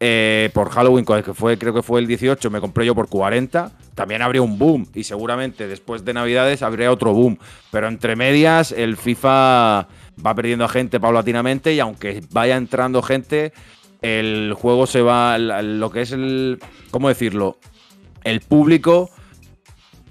eh, por Halloween, que fue, creo que fue el 18, me compré yo por 40, también habría un boom y seguramente después de Navidades habría otro boom. Pero entre medias el FIFA va perdiendo a gente paulatinamente y aunque vaya entrando gente, el juego se va, lo que es el, ¿cómo decirlo? El público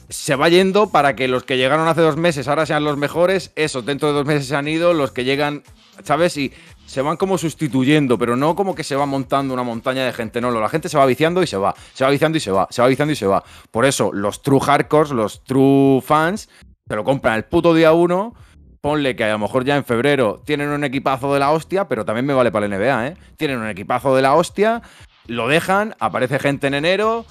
se va yendo para que los que llegaron hace dos meses ahora sean los mejores, esos dentro de dos meses se han ido, los que llegan, ¿sabes? Y se van como sustituyendo, pero no como que se va montando una montaña de gente, no, la gente se va viciando y se va, se va viciando y se va, se va viciando y se va. Por eso los true hardcores, los true fans, se lo compran el puto día uno, ponle que a lo mejor ya en febrero tienen un equipazo de la hostia, pero también me vale para la NBA, ¿eh? Tienen un equipazo de la hostia, lo dejan, aparece gente en enero,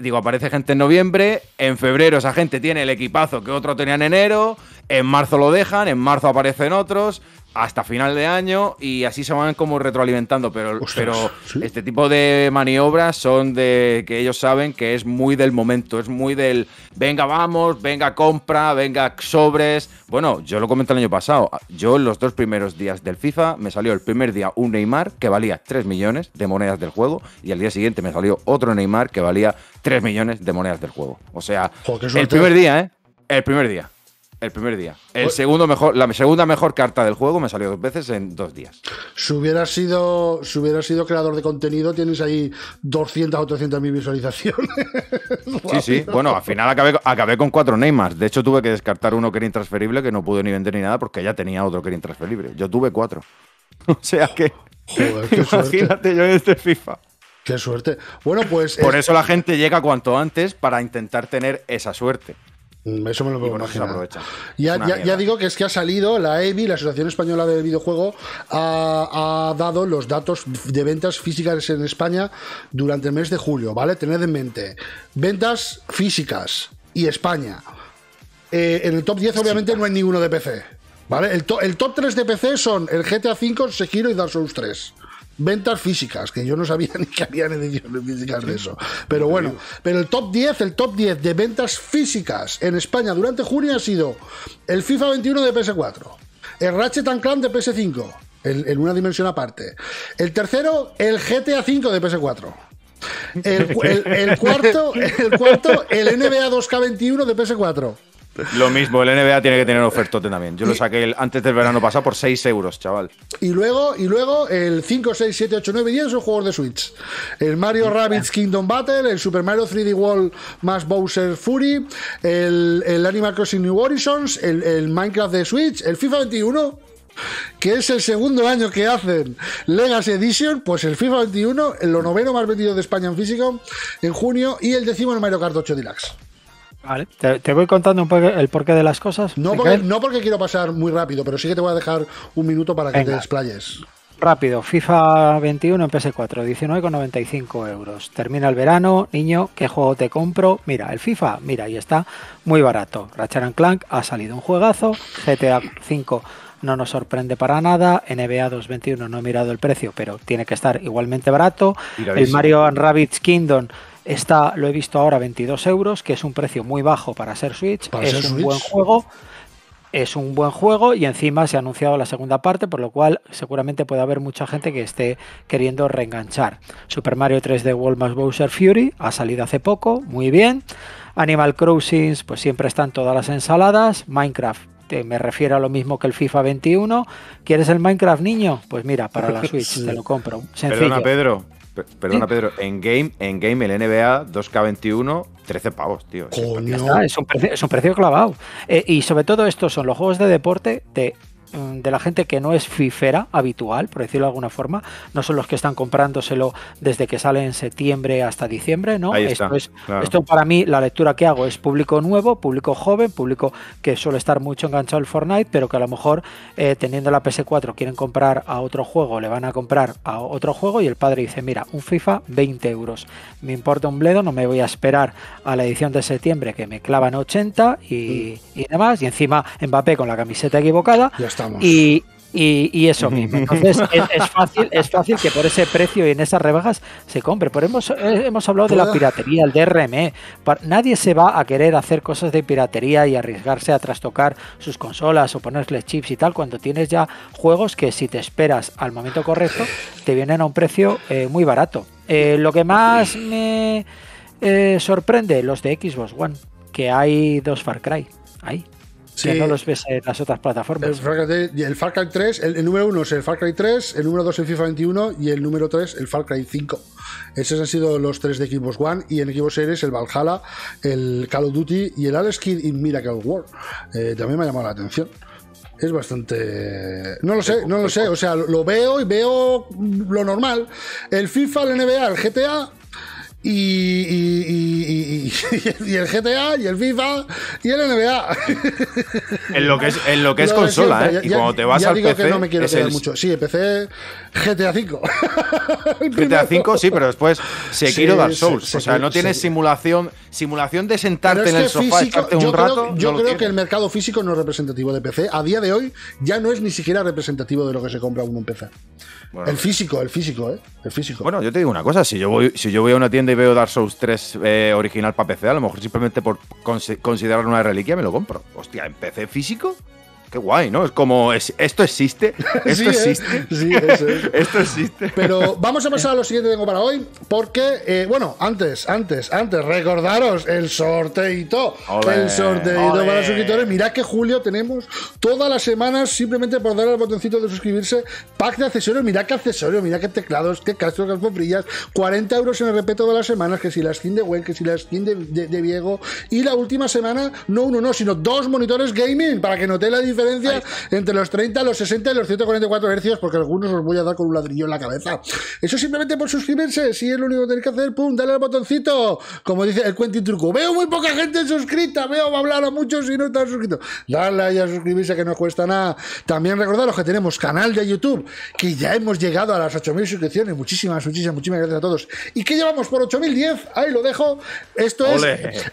digo, aparece gente en noviembre, en febrero esa gente tiene el equipazo que otro tenía en enero, en marzo lo dejan, en marzo aparecen otros, hasta final de año y así se van como retroalimentando, pero, pero este tipo de maniobras son de que ellos saben que es muy del momento, es muy del venga vamos, venga compra, venga sobres. Bueno, yo lo comenté el año pasado, yo en los dos primeros días del FIFA me salió el primer día un Neymar que valía 3 millones de monedas del juego y al día siguiente me salió otro Neymar que valía 3 millones de monedas del juego. O sea, el primer día, ¿eh? El primer día. El primer día. El pues- segundo mejor, la segunda mejor carta del juego me salió dos veces en dos días. Si hubiera sido, si hubiera sido creador de contenido, tienes ahí 200 o 300 mil visualizaciones. sí, sí. Bueno, al final acabé, acabé, con cuatro Neymar. De hecho, tuve que descartar uno que era intransferible, que no pude ni vender ni nada, porque ya tenía otro que era intransferible. Yo tuve cuatro. o sea que. imagínate yo en este FIFA. Qué suerte. Bueno, pues. Por eso la gente llega cuanto antes para intentar tener esa suerte. Mm, eso me lo puedo imaginar. Ya, digo que es que ha salido la EBI, la Asociación Española de Videojuego, ha, dado los datos de ventas físicas en España durante el mes de julio, ¿vale? Tened en mente, ventas físicas y España. Eh, en el top 10 obviamente no hay ninguno de PC, ¿vale? El, el top 3 de PC son el GTA V, Sekiro y Dark Souls 3 ventas físicas, que yo no sabía ni que habían ediciones físicas de eso. Pero bueno, pero el top 10, el top 10 de ventas físicas en España durante junio ha sido el FIFA 21 de PS4, el Ratchet Clank de PS5, en una dimensión aparte. El tercero, el GTA 5 de PS4. El, cuarto, el cuarto, el NBA 2K21 de PS4. Lo mismo, el NBA tiene que tener ofertote también. Yo lo saqué antes del verano pasado por 6 euros, chaval. Y luego, y luego el 5, 6, 7, 8, 9 y 10 son juegos de Switch. El Mario Rabbids Kingdom Battle, el Super Mario 3D World más Bowser Fury, el, Animal Crossing New Horizons, el, Minecraft de Switch, el FIFA 21 que es el segundo año que hacen Legacy Edition, pues el FIFA 21, el noveno más vendido de España en físico en junio y el décimo en Mario Kart 8 Deluxe. Vale, te, voy contando un poco el porqué de las cosas. No porque, no porque quiero pasar muy rápido, pero sí que te voy a dejar un minuto para que te desplayes. Rápido, FIFA 21 en PS4, 19,95 euros. Termina el verano, niño, ¿qué juego te compro? Mira, el FIFA, mira, ahí está, muy barato. Ratchet Clank ha salido un juegazo, GTA 5 no nos sorprende para nada, NBA 221 no he mirado el precio, pero tiene que estar igualmente barato. El Mario Rabbids Kingdom Está, lo he visto ahora, 22 euros, que es un precio muy bajo para ser Switch. es un buen juego. Es un buen juego y encima se ha anunciado la segunda parte, por lo cual seguramente puede haber mucha gente que esté queriendo reenganchar. Super Mario 3D World más Bowser Fury ha salido hace poco, muy bien. Animal Crossing, pues siempre están todas las ensaladas. Minecraft, me refiero a lo mismo que el FIFA 21. ¿Quieres el Minecraft, niño? Pues mira, para la Switch te lo compro. Perdona, Pedro. Perdona, Pedro, en game, en game el NBA 2K21, 13 pavos, tío. es, un precio, es un precio clavado. Eh, y sobre todo estos son los juegos de deporte de de la gente que no es fifera habitual, por decirlo de alguna forma, no son los que están comprándoselo desde que sale en septiembre hasta diciembre, ¿no? esto, es, esto para mí, la lectura que hago es público nuevo, público joven, público que suele estar mucho enganchado al Fortnite, pero que a lo mejor eh, teniendo la PS4 quieren comprar a otro juego, le van a comprar a otro juego y el padre dice, mira, un FIFA 20 euros, me importa un bledo, no me voy a esperar a la edición de septiembre que me clavan 80 y, mm. y demás, y encima Mbappé con la camiseta equivocada. Ya está y, y, eso mismo. Entonces es, fácil, es fácil que por ese precio y en esas rebajas se compre. Pero hemos, eh, hemos hablado de la piratería, el DRM. Nadie se va a querer hacer cosas de piratería y arriesgarse a trastocar sus consolas o ponerle chips y tal cuando tienes ya juegos que si te esperas al momento correcto te vienen a un precio eh, muy barato. Eh, lo que más me eh, sorprende? Los de Xbox One, que hay dos Far Cry. Ahí. Sí. Que no los ves en las otras El plataformas. Far Cry, 3 y el Far Cry 3, el, el número 1 es el Far Cry 3, el número 2 el FIFA 21 y el número 3 el Far Cry 5. Esos han sido los tres de Xbox One y en Xbox Series el Valhalla, el Call of Duty y el Alex Kidd in Miracle World. Eh, también me ha llamado la atención. Es bastante... No lo sé, no lo sé. O sea, lo veo y veo lo normal. El FIFA, el NBA, el GTA y, y- y- y- y el GTA y el FIFA y el NBA. En lo que es, en lo que es Lo consola. ¿eh? Y ya- cuando te vas ya al digo PC, que no me quiero quedar el mucho. Sí, PC GTA 5. GTA 5 sí, pero después Sekiro Sí, Dark Souls. sí, o sea, no sí. tienes simulación simulación de sentarte en el sofá, físico, echarte yo un creo, rato. yo no lo creo que el mercado físico no es representativo de PC. A día de hoy ya no es ni siquiera representativo de lo que se compra uno en PC. Bueno, el físico, el físico, ¿eh? El físico. Bueno, yo te digo una cosa, si yo voy, si yo voy a una tienda y veo Dark Souls 3 eh, original para PC, a lo mejor simplemente por consi- considerarlo una reliquia me lo compro. Hostia, ¿en PC físico? Qué guay, ¿no? Es como, es- ¿esto existe? ¿Esto Sí, ¿eh? existe? Sí, eso es. ¿Esto existe? Pero vamos a pasar a lo siguiente que tengo para hoy, porque, eh, bueno, antes, antes, antes, recordaros el sorteito. El sorteito para suscriptores. Mirad que Julio tenemos todas las semanas simplemente por darle al botoncito de suscribirse. Pack de accesorios, mirad qué accesorios, mirad qué teclados, qué castros, qué alfombrillas. 40 euros en RP todas las semanas, que si la skin de Gwen, que si la skin de, de- de Diego. Y la última semana, no uno, no, sino dos monitores gaming, para que notéis la diferencia entre los 30, los 60 y los 144 hercios, porque algunos os voy a dar con un ladrillo en la cabeza. Eso simplemente por suscribirse, si es lo único que tenéis que hacer, pum, dale al botoncito, como dice el Quentin Truco. Veo muy poca gente suscrita, veo hablar a muchos y no están suscritos. Dale ahí a suscribirse que no cuesta nada. También recordaros que tenemos canal de YouTube, que ya hemos llegado a las 8.000 suscripciones. Muchísimas, muchísimas, muchísimas gracias a todos. ¿Y que llevamos por 8.010? Ahí lo dejo. Esto es,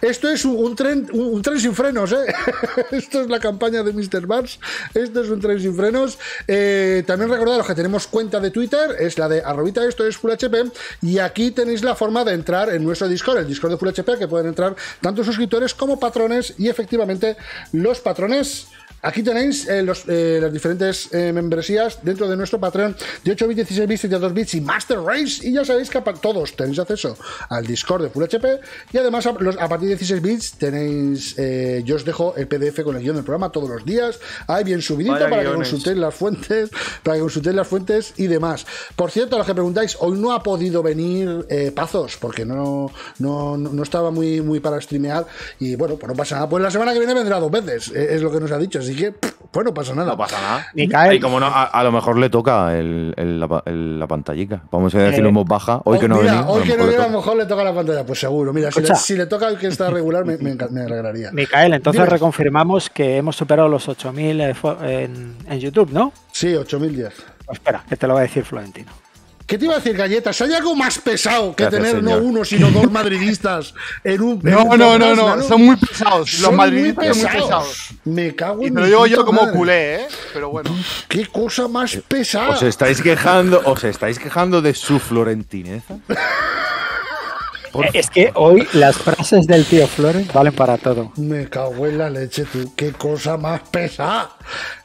esto es un, un tren, un, un tren sin frenos, ¿eh? Esto es la campaña de Mr. Mars. Esto es un tren sin frenos. Eh, también recordaros que tenemos cuenta de Twitter, es la de arrobita esto es Full HP. Y aquí tenéis la forma de entrar en nuestro Discord, el Discord de Full HP, que pueden entrar tanto suscriptores como patrones. Y efectivamente, los patrones. Aquí tenéis eh, los, eh, las diferentes eh, membresías dentro de nuestro Patreon de 8 bits, 16 bits, 32 bits y Master Race. Y ya sabéis que todos tenéis acceso al Discord de Full HP. Y además, a, los- a partir de 16 bits, tenéis. yo os dejo el PDF con el guion del programa todos los días. Ahí bien subidito Vaya para que guiones. consultéis las fuentes, para que consultéis las fuentes y demás. Por cierto, a los que preguntáis, hoy no ha podido venir Pazos porque no, no, no estaba muy, muy para streamear. Y bueno, pues no pasa nada. Pues la semana que viene vendrá dos veces, es lo que nos ha dicho. Así que, pff, pues no pasa nada. No pasa nada. Micael. Y como no, a, a lo mejor le toca el, el- la, el- la pantallica. Vamos a decirlo en voz baja. Hoy que no mira, hoy lo que no mejor le viene, a toca. lo mejor le toca la pantalla. Pues seguro, mira, si le, Escucha. si le toca el que está regular, me, me, me alegraría. Micael, entonces Dime. reconfirmamos que hemos superado los 8.000 eh, en, en YouTube, ¿no? Sí, 8010. Pues espera, que te lo va a decir Florentino. ¿Qué te iba a decir, galletas? ¿Hay algo más pesado que Gracias, tener señor. no uno, sino dos madridistas en un. en No, un no, no, no, Manu? son muy pesados. Los Son madridistas son muy pesados. Me cago Y en te lo digo yo como madre. culé, ¿eh? Pero bueno. Qué cosa más pesada. ¿Os estáis quejando, os estáis quejando de su florentineza? Por Es que hoy las frases del tío Flores valen para todo. Me cago en la leche, tú. Qué cosa más pesada.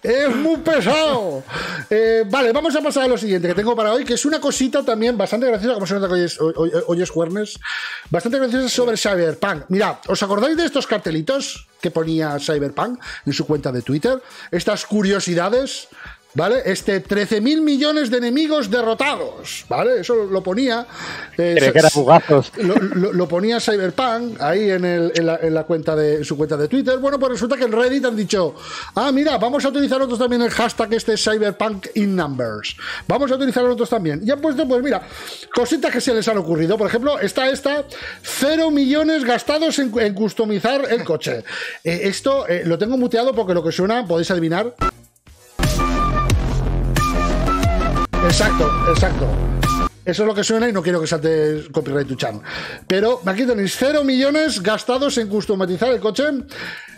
Es muy pesado. Eh, vale, vamos a pasar a lo siguiente que tengo para hoy, que es una cosita también bastante graciosa, como se nota que hoy es, hoy, hoy- hoy es jueves, bastante graciosa sobre Cyberpunk. Mirad, ¿os acordáis de estos cartelitos que ponía Cyberpunk en su cuenta de Twitter? Estas curiosidades. ¿Vale? Este 13.000 millones de enemigos derrotados, ¿vale? Eso lo ponía. eh, que eran bugazos. lo, lo- lo ponía Cyberpunk ahí en, el- en la, en la cuenta de en su cuenta de Twitter. Bueno, pues resulta que en Reddit han dicho, ah, mira, vamos a utilizar nosotros también el hashtag este Cyberpunk in numbers. Vamos a utilizar nosotros también. Y han puesto, pues mira, cositas que se les han ocurrido. Por ejemplo, está esta, cero millones gastados en, en customizar el coche. Eh, esto eh, lo tengo muteado porque lo que suena, podéis adivinar. Exacto, exacto. Eso es lo que suena y no quiero que salte copyright to chan. Pero aquí tenéis 0 millones gastados en customizar el coche.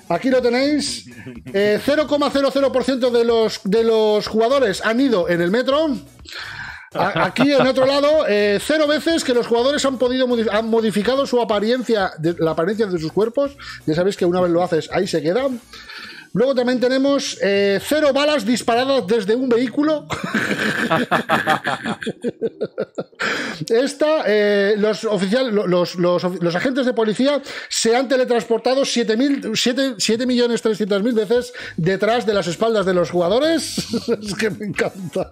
Aquí lo tenéis. Eh, 0,00% de los, de los jugadores han ido en el metro. Aquí en otro lado, eh, cero veces que los jugadores han podido han modificado su apariencia, la apariencia de sus cuerpos. Ya sabéis que una vez lo haces, ahí se queda. Luego también tenemos eh, cero balas disparadas desde un vehículo. Esta, eh, los, oficial, los, los, los agentes de policía se han teletransportado 7.300.000 veces detrás de las espaldas de los jugadores. es que me encanta.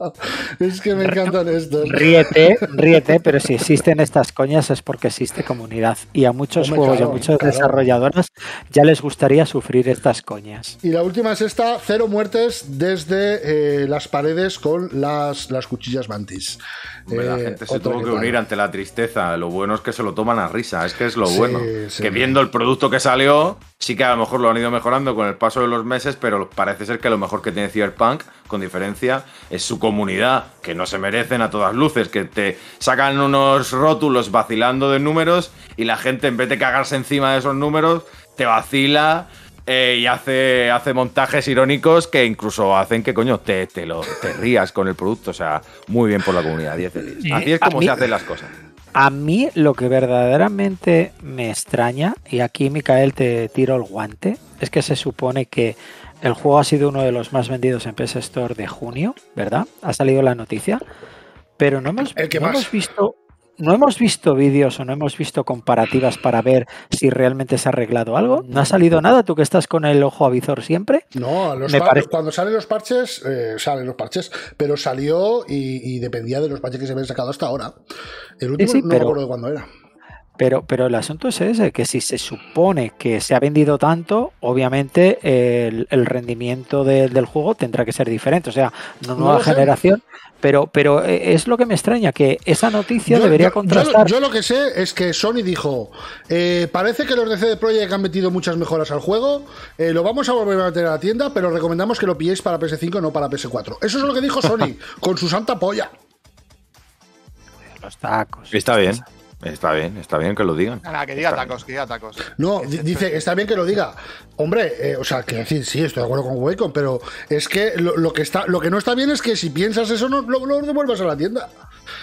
Es que me encantan estos. Ríete, ríete, pero si existen estas coñas es porque existe comunidad. Y a muchos Hombre, juegos y a muchas claro. desarrolladoras ya les gustaría sufrir estas coñas. Y la última es esta, cero muertes desde eh, las paredes con las, las cuchillas mantis. La Eh, gente se tuvo que unir ante la tristeza. Lo bueno es que se lo toman a risa. Es que es lo Sí, bueno. sí. Que viendo el producto que salió, sí que a lo mejor lo han ido mejorando con el paso de los meses, pero parece ser que lo mejor que tiene Cyberpunk, con diferencia, es su comunidad, que no se merecen a todas luces, que te sacan unos rótulos vacilando de números y la gente, en vez de cagarse encima de esos números, te vacila. Eh, y hace, hace montajes irónicos que incluso hacen que, coño, te, te, lo, te rías con el producto. O sea, muy bien por la comunidad. 10 de 10. Sí, Así es como mí- se hacen las cosas. A mí lo que verdaderamente me extraña, y aquí Micael te tiro el guante, es que se supone que el juego ha sido uno de los más vendidos en PS Store de junio, ¿verdad? Ha salido la noticia, pero no hemos, El que no hemos visto... No hemos visto vídeos o no hemos visto comparativas para ver si realmente se ha arreglado algo. No ha salido nada, tú que estás con el ojo a visor siempre. No, los Me parece- cuando salen los parches, eh, salen los parches, pero salió y, y dependía de los parches que se habían sacado hasta ahora. El último sí, no me pero- acuerdo de cuándo era. Pero, pero el asunto es ese, que si se supone que se ha vendido tanto, obviamente el, el rendimiento de- del juego tendrá que ser diferente. O sea, no No nueva sé. generación, pero, pero eh, es lo que me extraña, que esa noticia Yo- debería yo- contrastar. Yo, yo lo que sé es que Sony dijo: eh, Parece que los de CD Projekt han metido muchas mejoras al juego. eh, lo vamos a volver a meter a la tienda, pero recomendamos que lo pilléis para PS5, no para PS4. Eso es lo que dijo Sony, con su santa polla. Los tacos. Está bien. Está bien, está bien que lo digan. Nada, que diga Está bien. tacos, que diga tacos. No, di- dice, está bien que lo diga. Hombre, eh, o sea, que decir, sí, estoy de acuerdo con Wacom, pero es que lo, lo que está, lo que no está bien es que si piensas eso, no lo, lo devuelvas a la tienda.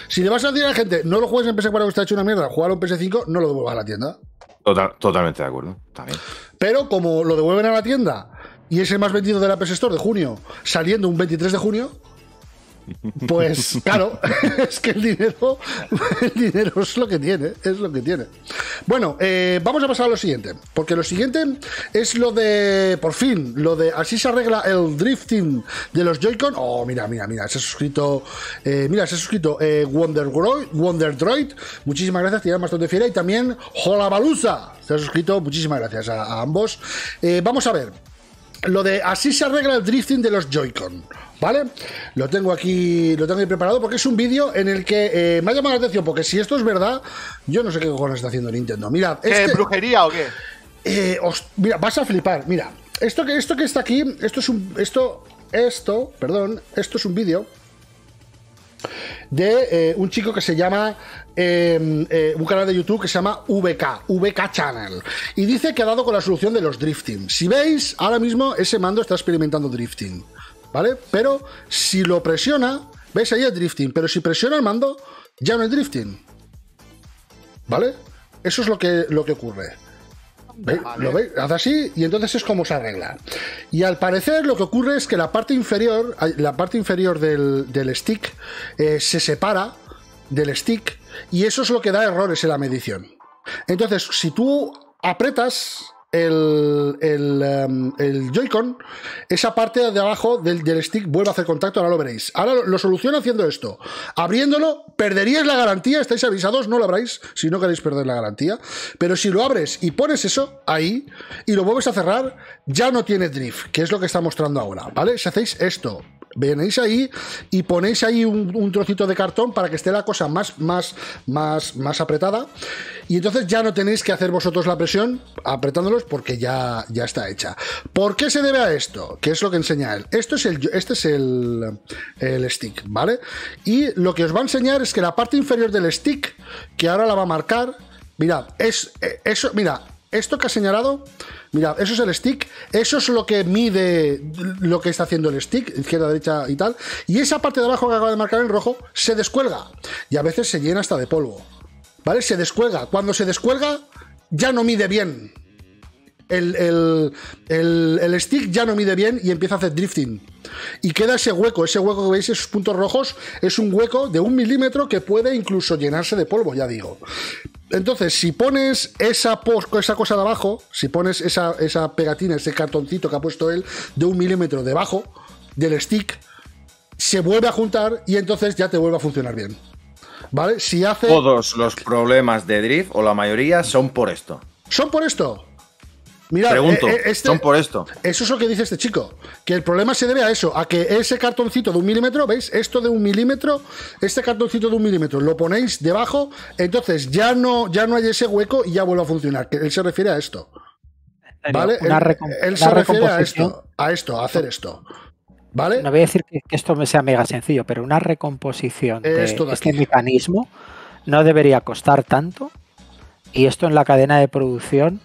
Si le vas a decir a la gente, no lo juegues en PS4 que está hecho una mierda, jugarlo en PS5, no lo devuelvas a la tienda. Total- totalmente de acuerdo. Está bien. Pero como lo devuelven a la tienda y es el más vendido de la PS Store de junio, saliendo un 23 de junio, pues claro, es que el dinero, el dinero es lo que tiene, es lo que tiene. Bueno, eh, vamos a pasar a lo siguiente, porque lo siguiente es lo de, por fin, lo de, así se arregla el drifting de los Joy-Con. Oh, mira, mira, mira, se ha suscrito, eh, mira, se ha suscrito eh, Wonder, Wonder Droid, muchísimas gracias, tiene bastante fiera, y también Jolabalusa, se ha suscrito, muchísimas gracias a, a ambos. Eh, vamos a ver, lo de así se arregla el drifting de los Joy-Con, ¿vale? Lo tengo aquí, lo tengo aquí preparado porque es un vídeo en el que eh, me ha llamado la atención porque si esto es verdad, yo no sé qué cojones está haciendo Nintendo. Mirad, ¿Qué, este, brujería o qué? eh, os- mira, vas a flipar. Mira, esto que esto que está aquí, esto es un esto esto, perdón, esto es un vídeo de eh, un chico que se llama eh, eh, un canal de YouTube que se llama VK, VK Channel y dice que ha dado con la solución de los drifting. Si veis, ahora mismo ese mando está experimentando drifting, ¿vale? Pero si lo presiona, veis ahí el drifting, pero si presiona el mando, ya no hay drifting, ¿vale? Eso es lo que, lo que ocurre. ¿Lo veis? Hace así y entonces es como se arregla. Y al parecer lo que ocurre es que la parte inferior, la parte inferior del, del stick eh, se separa del stick y eso es lo que da errores en la medición. Entonces, si tú apretas el, em, el Joy-Con, esa parte de abajo del, del stick vuelve a hacer contacto, ahora lo veréis. Ahora lo, lo soluciona haciendo esto. Abriéndolo, perderíais la garantía, estáis avisados, no lo abráis si no queréis perder la garantía. Pero si lo abres y pones eso ahí y lo vuelves a cerrar, ya no tiene drift, que es lo que está mostrando ahora, ¿vale? Si hacéis esto, venéis ahí y ponéis ahí un, trocito de cartón para que esté la cosa más, más, más, más apretada. Y entonces ya no tenéis que hacer vosotros la presión apretándolos porque ya, ya está hecha. ¿Por qué se debe a esto? ¿Qué es lo que enseña él? Esto es el, este es el, el stick, ¿vale? Y lo que os va a enseñar es que la parte inferior del stick, que ahora la va a marcar, mirad, es eh, eso, mira, esto que ha señalado, mirad, eso es el stick, eso es lo que mide lo que está haciendo el stick, izquierda, derecha y tal, y esa parte de abajo que acaba de marcar en rojo se descuelga y a veces se llena hasta de polvo, ¿vale? Se descuelga, cuando se descuelga ya no mide bien. el, el- el- el stick ya no mide bien y empieza a hacer drifting. Y queda ese hueco, ese hueco que veis, esos puntos rojos, es un hueco de un milímetro que puede incluso llenarse de polvo, ya digo. Entonces, si pones esa, esa cosa de abajo, si pones esa, esa pegatina, ese cartoncito que ha puesto él de un milímetro debajo del stick, se vuelve a juntar y entonces ya te vuelve a funcionar bien. ¿Vale? Si hace. Todos los problemas de drift, o la mayoría, son por esto. ¿Son por esto? Mira, Pregunto, eh, eh, este- son por esto. Eso es lo que dice este chico. Que el problema se debe a eso, a que ese cartoncito de un milímetro, ¿veis? Esto de un milímetro, este cartoncito de un milímetro, lo ponéis debajo, entonces ya no, ya no hay ese hueco y ya vuelve a funcionar. Que él se refiere a esto. ¿Vale? Una, él él una se refiere a recomposición. esto, a esto, a hacer esto. ¿Vale? No voy a decir que, que esto me sea mega sencillo, pero una recomposición de Esto de este aquí. mecanismo no debería costar tanto y esto en la cadena de producción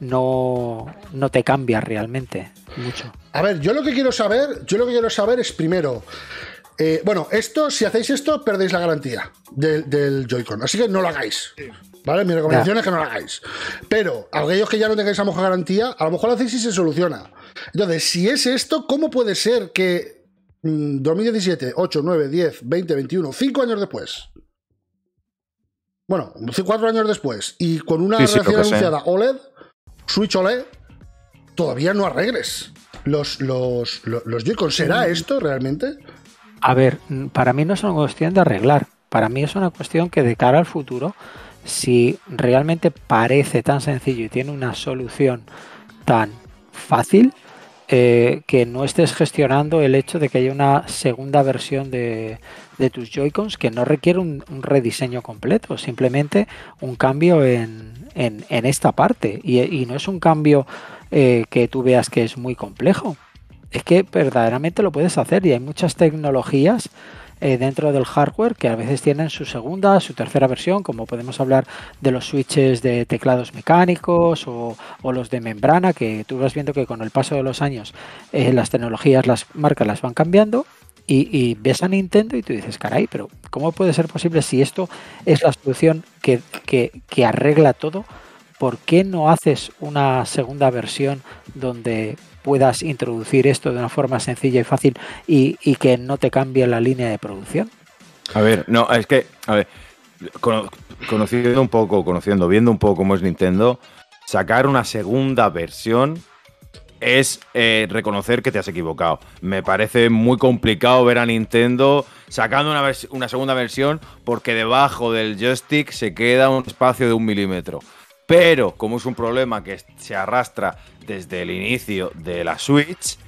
no, no te cambia realmente mucho. A ver, yo lo que quiero saber, yo lo que quiero saber es primero. eh, bueno, esto, si hacéis esto, perdéis la garantía del, del Joy-Con. Así que no lo hagáis. ¿Vale? Mi recomendación Ya. es que no lo hagáis. Pero, aquellos que ya no tengáis a lo mejor garantía, a lo mejor lo hacéis y se soluciona. Entonces, si es esto, ¿cómo puede ser que mm, 2017, 8, 9, 10, 20, 21, 5 años después? Bueno, 4 años después, y con una Sí, sé. anunciada OLED, Switch OLED, todavía no arregles los, los, los, los Joy-Con. ¿Será esto realmente? A ver, mm, para mí no es una cuestión de arreglar, para mí es una cuestión que de cara al futuro, si realmente parece tan sencillo y tiene una solución tan fácil, eh, que no estés gestionando el hecho de que haya una segunda versión de, de tus Joy-Cons que no requiere un, rediseño completo, simplemente un cambio en, en- esta parte. Y, y no es un cambio eh, que tú veas que es muy complejo. Es que verdaderamente lo puedes hacer y hay muchas tecnologías eh, dentro del hardware que a veces tienen su segunda, su tercera versión, como podemos hablar de los switches de teclados mecánicos o, o los de membrana, que tú vas viendo que con el paso de los años eh, las tecnologías, las marcas las van cambiando. Y, ves a Nintendo y tú dices, caray, pero ¿cómo puede ser posible si esto es la solución que, que- arregla todo? ¿Por qué no haces una segunda versión donde puedas introducir esto de una forma sencilla y fácil y, y que no te cambie la línea de producción? A ver, no, es que, a ver, cono- conociendo un poco, conociendo, viendo un poco cómo es Nintendo, sacar una segunda versión es eh, reconocer que te has equivocado. Me parece muy complicado ver a Nintendo sacando una, una segunda versión porque debajo del joystick se queda un espacio de un milímetro. Pero como es un problema que se arrastra desde el inicio de la Switch,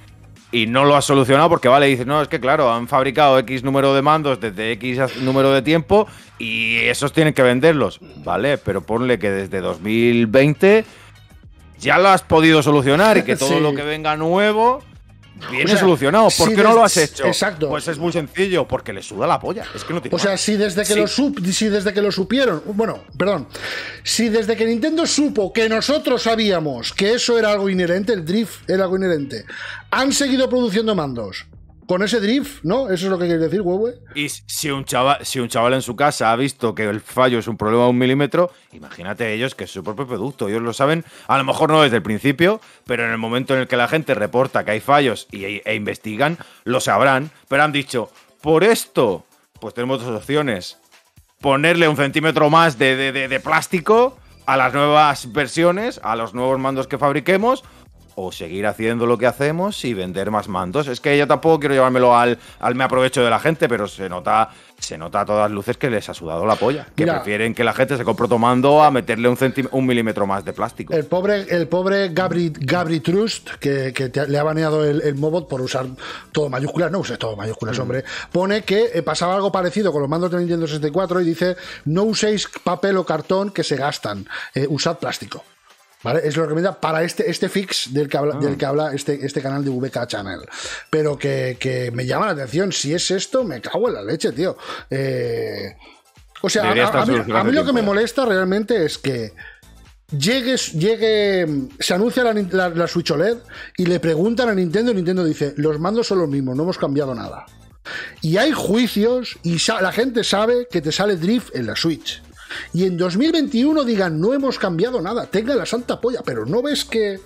y no lo has solucionado porque, vale, dices, no, es que claro, han fabricado X número de mandos desde X número de tiempo y esos tienen que venderlos. Vale, pero ponle que desde 2020 ya lo has podido solucionar y que todo Sí. lo que venga nuevo viene O sea, solucionado. ¿Por si qué no lo has hecho? exacto. Pues es muy sencillo, porque le suda la polla. Es que no tiene O sea, si desde que Sí. lo sup, si desde que lo supieron, bueno, perdón, si desde que Nintendo supo que nosotros sabíamos que eso era algo inherente, el drift era algo inherente, han seguido produciendo mandos con ese drift, ¿no? Eso es lo que quiere decir, huevo. Y si un, chaval, si un chaval en su casa ha visto que el fallo es un problema de un milímetro, imagínate ellos que es su propio producto. Ellos lo saben, a lo mejor no desde el principio, pero en el momento en el que la gente reporta que hay fallos y, e investigan, lo sabrán. Pero han dicho, por esto, pues tenemos dos opciones. Ponerle un centímetro más de- de- de plástico a las nuevas versiones, a los nuevos mandos que fabriquemos, o seguir haciendo lo que hacemos y vender más mandos. Es que yo tampoco quiero llevármelo al, al me aprovecho de la gente, pero se nota, se nota a todas luces que les ha sudado la polla. Que Mira. prefieren que la gente se compre otro mando a meterle un, un milímetro más de plástico. El pobre, el pobre Gabri, Gabri Trust, que, que te- le ha baneado el, el Mobot por usar todo mayúsculas, no uses todo mayúsculas, hombre, pone que eh, pasaba algo parecido con los mandos de Nintendo 64 y dice, no uséis papel o cartón que se gastan, eh, usad plástico. ¿Vale? Es lo que recomienda para este, este fix del que habla, del que habla este, este canal de VK Channel. Pero que, que me llama la atención. Si es esto, me cago en la leche, tío. Eh, o sea, a, mí, a lo que me ya. molesta realmente es que llegue, llegue se anuncia la, la- la Switch OLED y le preguntan a Nintendo y Nintendo dice, los mandos son los mismos, no hemos cambiado nada. Y hay juicios y la gente sabe que te sale drift en la Switch. Y en 2021 digan, no hemos cambiado nada, tenga la santa polla, pero no ves que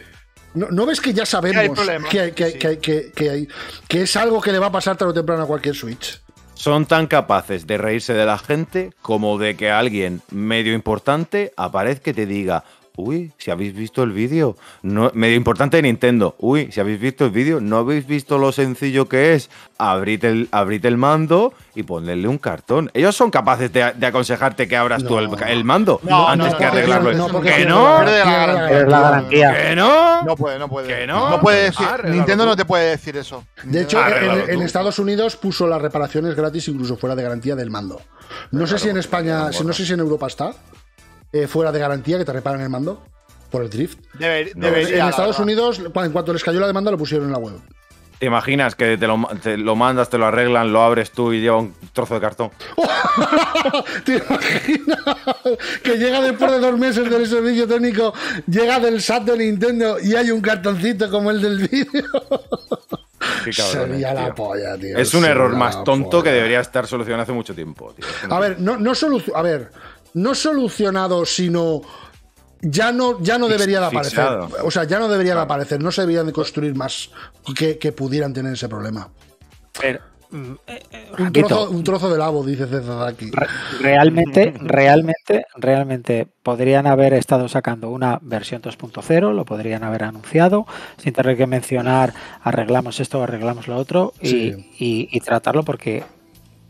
¿No, no ves que ya sabemos que, que- Sí. que- que- que hay- que es algo que le va a pasar tarde o temprano a cualquier Switch? Son tan capaces de reírse de la gente como de que alguien medio importante aparezca y te diga, uy, si habéis visto el vídeo, no, medio importante de Nintendo, uy, si habéis visto el vídeo, no habéis visto lo sencillo que es, abrid el, abrid el mando y ponerle un cartón. Ellos son capaces de, de aconsejarte que abras tú el, mando No, antes no, que arreglarlo. no, ¿Que no? la- garantía. Es la garantía. ¿Que no? No puede, no puede. ¿Que no? puede decir. Nintendo no te puede decir eso. De hecho, en, en. Estados Unidos puso las reparaciones gratis incluso fuera de garantía del mando. No sé si en España, no sé si en Europa está eh, fuera de garantía que te reparan el mando por el drift. Deber- No, debería, en Estados. Unidos, en cuanto les cayó la demanda, lo pusieron en la web. ¿Te imaginas que te lo, te lo mandas, te lo arreglan, lo abres tú y lleva un trozo de cartón? ¿Te imaginas que llega después de dos meses del servicio técnico, llega del SAT de Nintendo y hay un cartoncito como el del vídeo? Sería la tío. polla, tío. Es un sería error más tonto que debería estar solucionado hace mucho tiempo. tío. A ver, no, no a ver, no solucionado, sino ya no, ya no debería de aparecer. fixado. O sea, ya no debería de aparecer. No se deberían de construir más que, que pudieran tener ese problema. Pero, mm, eh, eh, Un trozo, un trozo de labo, dice Cezadaki. Re- Realmente, realmente, realmente podrían haber estado sacando una versión 2.0, lo podrían haber anunciado, sin tener que mencionar arreglamos esto o arreglamos lo otro y, Sí. y- y tratarlo porque,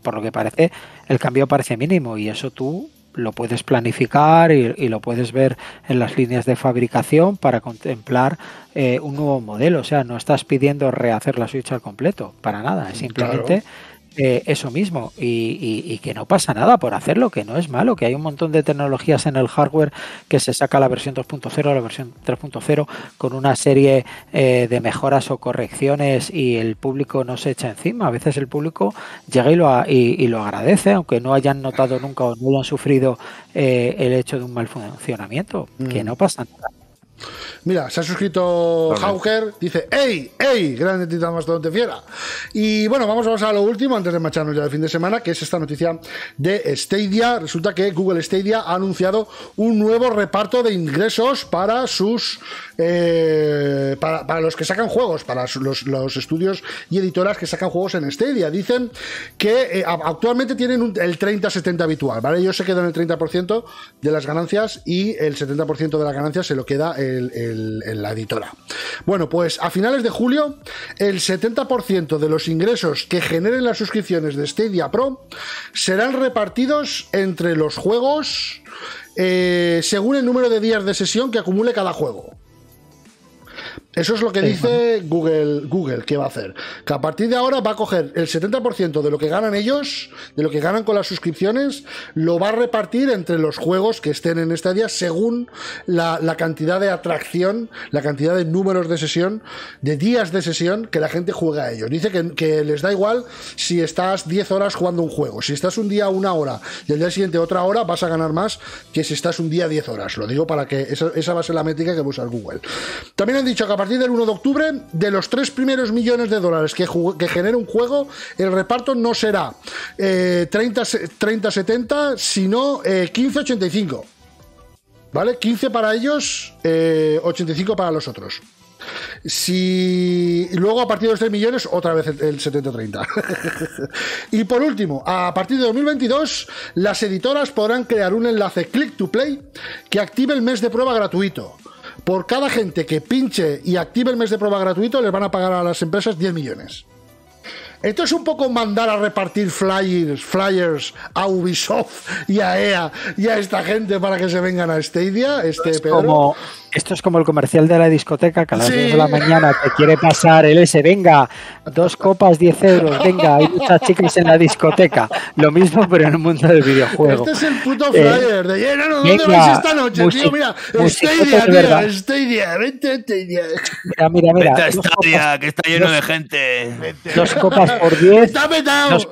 por lo que parece, el cambio parece mínimo y eso tú lo puedes planificar y, y lo puedes ver en las líneas de fabricación para contemplar eh, un nuevo modelo. O sea, no estás pidiendo rehacer la Switch al completo, para nada, es simplemente eh, eso mismo y, y- y que no pasa nada por hacerlo, que no es malo, que hay un montón de tecnologías en el hardware que se saca la versión 2.0, la versión 3.0 con una serie eh, de mejoras o correcciones y el público no se echa encima. A veces el público llega y lo, a- y, y lo agradece, aunque no hayan notado nunca o no hayan sufrido eh, el hecho de un mal funcionamiento, que no pasa nada. Mira, se ha suscrito. Hauker, dice, ¡Ey! ¡Ey! Grande titán mastodonte fiera. Y bueno, vamos a pasar a lo último antes de marcharnos ya el fin de semana, que es esta noticia de Stadia. Resulta que Google Stadia ha anunciado un nuevo reparto de ingresos para sus eh, para, los que sacan juegos, para los, estudios y editoras que sacan juegos en Stadia. Dicen que eh, actualmente tienen el 30-70 habitual, ¿vale? Ellos se quedan el 30% de las ganancias y el 70% de las ganancias se lo queda el- la editora. Bueno, pues a finales de julio, el 70% de los ingresos que generen las suscripciones de Stadia Pro serán repartidos entre los juegos eh, según el número de días de sesión que acumule cada juego. Eso es lo que dice Google, Google que va a hacer. Que a partir de ahora va a coger el 70% de lo que ganan ellos, de lo que ganan con las suscripciones, lo va a repartir entre los juegos que estén en Stadia según la, la cantidad de atracción, la cantidad de números de sesión, de días de sesión que la gente juega a ellos. Dice que, que les da igual si estás 10 horas jugando un juego. Si estás un día una hora y al día siguiente otra hora, vas a ganar más que si estás un día 10 horas. Lo digo para que esa, esa va a ser la métrica que va a usar Google. También han dicho que a partir del 1 de octubre, de los tres primeros millones de dólares que, que genere un juego, el reparto no será eh, 30-70, sino eh, 15-85. ¿Vale? 15 para ellos, eh, 85 para los otros. Si luego a partir de los 3 millones, otra vez el 70-30. y por último, a partir de 2022, las editoras podrán crear un enlace click to play que active el mes de prueba gratuito. Por cada gente que pinche y active el mes de prueba gratuito, les van a pagar a las empresas 10 millones. Esto es un poco mandar a repartir flyers, flyers a Ubisoft y a EA y a esta gente para que se vengan a Stadia, este Es Pedro. como, esto es como el comercial de la discoteca que a las Sí. 2 de la mañana te quiere pasar el S, venga, dos copas 10 euros, venga, hay muchas chicas en la discoteca. Lo mismo pero en el mundo del videojuego. Este es el puto Eh, flyer de "Eh, no, no, ¿dónde venga, vais esta noche, tío? Mira, Stadia, de tío, verdad. Stadia, vente Stadia. Mira, mira, mira. Vete a dos Stadia, copas- que está lleno de gente. Dos copas por 10. Está petado. Dos-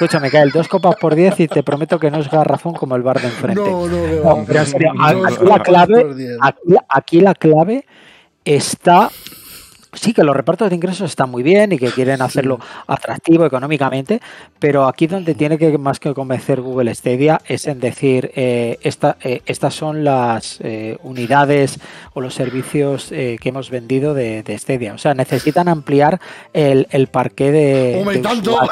Escúchame, Kael, dos copas por 10 y te prometo que no es garrafón como el bar de enfrente. No, no, No, va. pero en serio, Dos aquí la copas por clave, 10. aquí, aquí la clave está sí que los repartos de ingresos están muy bien y que quieren hacerlo atractivo económicamente, pero aquí donde tiene que más que convencer Google Stadia es en decir eh, esta, eh, estas son las eh, unidades o los servicios que hemos vendido de, de, Stadia. O sea, necesitan ampliar el, el parque de. ¡Hombre, de tanto!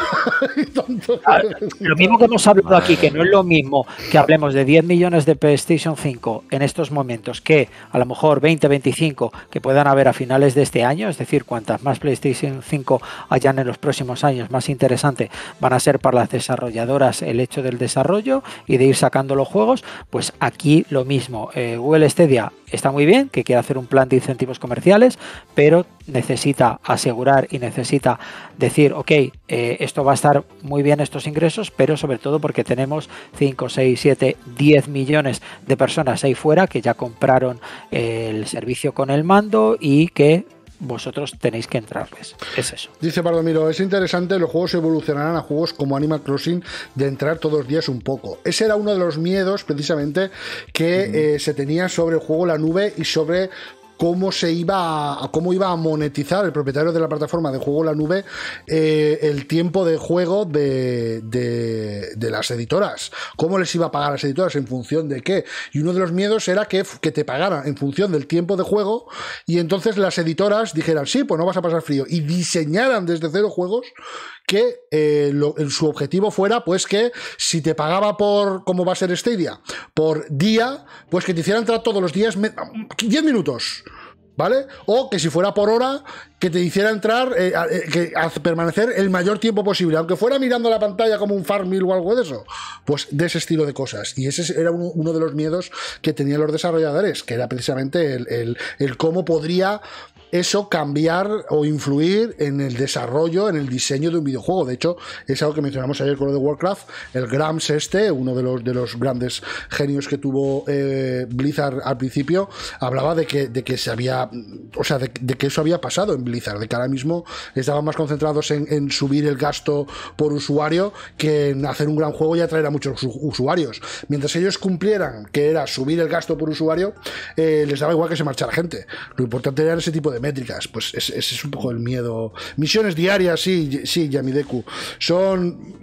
Lo mismo que hemos hablado aquí, que no es lo mismo que hablemos de 10 millones de PlayStation 5 en estos momentos que a lo mejor 20, 25 que puedan haber a finales de este año es decir, cuantas más PlayStation 5 hayan en los próximos años, más interesante van a ser para las desarrolladoras el hecho del desarrollo y de ir sacando los juegos, pues aquí lo mismo. Eh, Google Stadia está muy bien, que quiere hacer un plan de incentivos comerciales, pero necesita asegurar y necesita decir, ok, eh, esto va a estar muy bien estos ingresos, pero sobre todo porque tenemos 5, 6, 7, 10 millones de personas ahí fuera que ya compraron el servicio con el mando y que vosotros tenéis que entrarles. Es eso. Dice Pardomiro, es interesante, los juegos evolucionarán a juegos como Animal Crossing de entrar todos los días un poco. Ese era uno de los miedos precisamente que eh, se tenía sobre el juego La Nube y sobre cómo se iba a, cómo iba a monetizar el propietario de la plataforma de juego La Nube eh, el tiempo de juego de, de, las editoras. ¿Cómo les iba a pagar a las editoras? ¿En función de qué? Y uno de los miedos era que, que te pagaran en función del tiempo de juego y entonces las editoras dijeran, sí, pues no vas a pasar frío y diseñaran desde cero juegos que eh, su objetivo fuera pues que si te pagaba por, como va a ser Stadia, por día, pues que te hicieran entrar todos los días 10 minutos. ¿Vale? O que si fuera por hora, que te hiciera entrar, eh, eh, que permanecer el mayor tiempo posible, aunque fuera mirando la pantalla como un Farmville o algo de eso. Pues de ese estilo de cosas. Y ese era uno, de los miedos que tenían los desarrolladores, que era precisamente el, el cómo podría eso cambiar o influir en el desarrollo, en el diseño de un videojuego. De hecho, es algo que mencionamos ayer con lo de Warcraft. El Grams este, uno de los, de los grandes genios que tuvo eh, Blizzard al principio, hablaba de que, de que se había, o sea, de, que eso había pasado en Blizzard, de que ahora mismo estaban más concentrados en, subir el gasto por usuario que en hacer un gran juego y atraer a muchos usuarios. Mientras ellos cumplieran que era subir el gasto por usuario, eh, les daba igual que se marchara gente. Lo importante era ese tipo de métricas. Pues ese, es un poco el miedo. Misiones diarias, sí, sí, Yamideku. Son.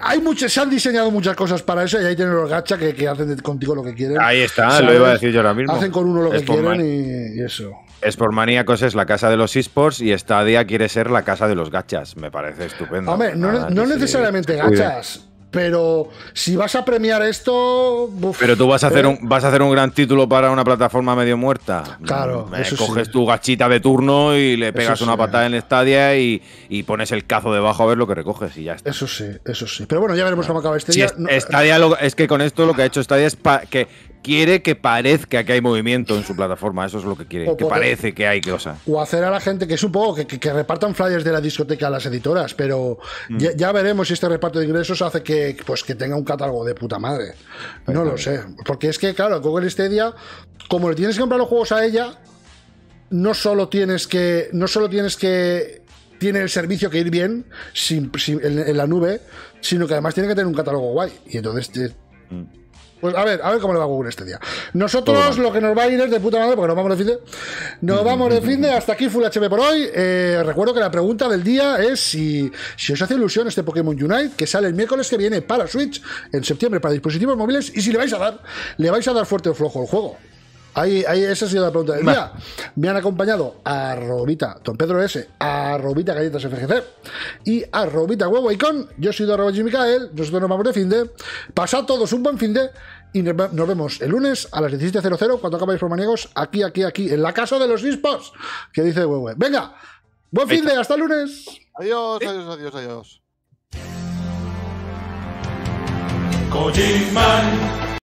hay muchas, se han diseñado muchas cosas para eso y ahí tienen los gacha que, hacen contigo lo que quieren. Ahí está, lo iba a decir yo ahora mismo. Hacen con uno lo que quieren y, eso. Es por maníacos es la casa de los esports y Stadia quiere ser la casa de los gachas. Me parece estupendo. Hombre, no, no necesariamente gachas. Pero si vas a premiar esto. pero tú vas a, hacer ¿eh? un, vas a hacer un gran título para una plataforma medio muerta. Claro. Me coges tu gachita de turno y le pegas una patada en el estadio y, y, pones el cazo debajo a ver lo que recoges y ya está. Eso sí, eso sí. Pero bueno, ya veremos cómo acaba este día. Es, es que con esto lo que ha hecho Stadia es que quiere que parezca que hay movimiento en su plataforma. Eso es lo que quiere, que parece que hay cosas. O hacer a la gente que es un poco que, repartan flyers de la discoteca a las editoras, pero mm. ya, veremos si este reparto de ingresos hace que, pues, que tenga un catálogo de puta madre. No lo sé. Porque es que, claro, Google Stadia, como le tienes que comprar los juegos a ella, no solo tienes que. No solo tienes que. Tiene el servicio que ir bien sin, en, la nube, sino que además tiene que tener un catálogo guay. Y entonces. Mm. Pues a ver, a ver cómo le va a Google este día. Nosotros lo que nos va a ir es de puta madre, porque nos vamos de fin de. Nos vamos de fin de hasta aquí Full HP por hoy. Eh, recuerdo que la pregunta del día es si, si os hace ilusión este Pokémon Unite, que sale el miércoles que viene para Switch, en septiembre para dispositivos móviles, y si le vais a dar, le vais a dar fuerte o flojo al juego. Ahí, ahí, esa ha sido la pregunta del día. Me han acompañado a Robita, Don Pedro S, a Robita Galletas FGC y a Robita Huevo Icon. Yo soy Don Jimmy Micael, nosotros nos vamos de fin de. Pasad todos un buen fin de y nos vemos el lunes a las 17.00 cuando acabáis por maniegos, aquí, aquí, aquí, en la casa de los esports, que dice Huevo. Venga, buen fin de, hasta el lunes. Adiós, adiós, adiós, adiós.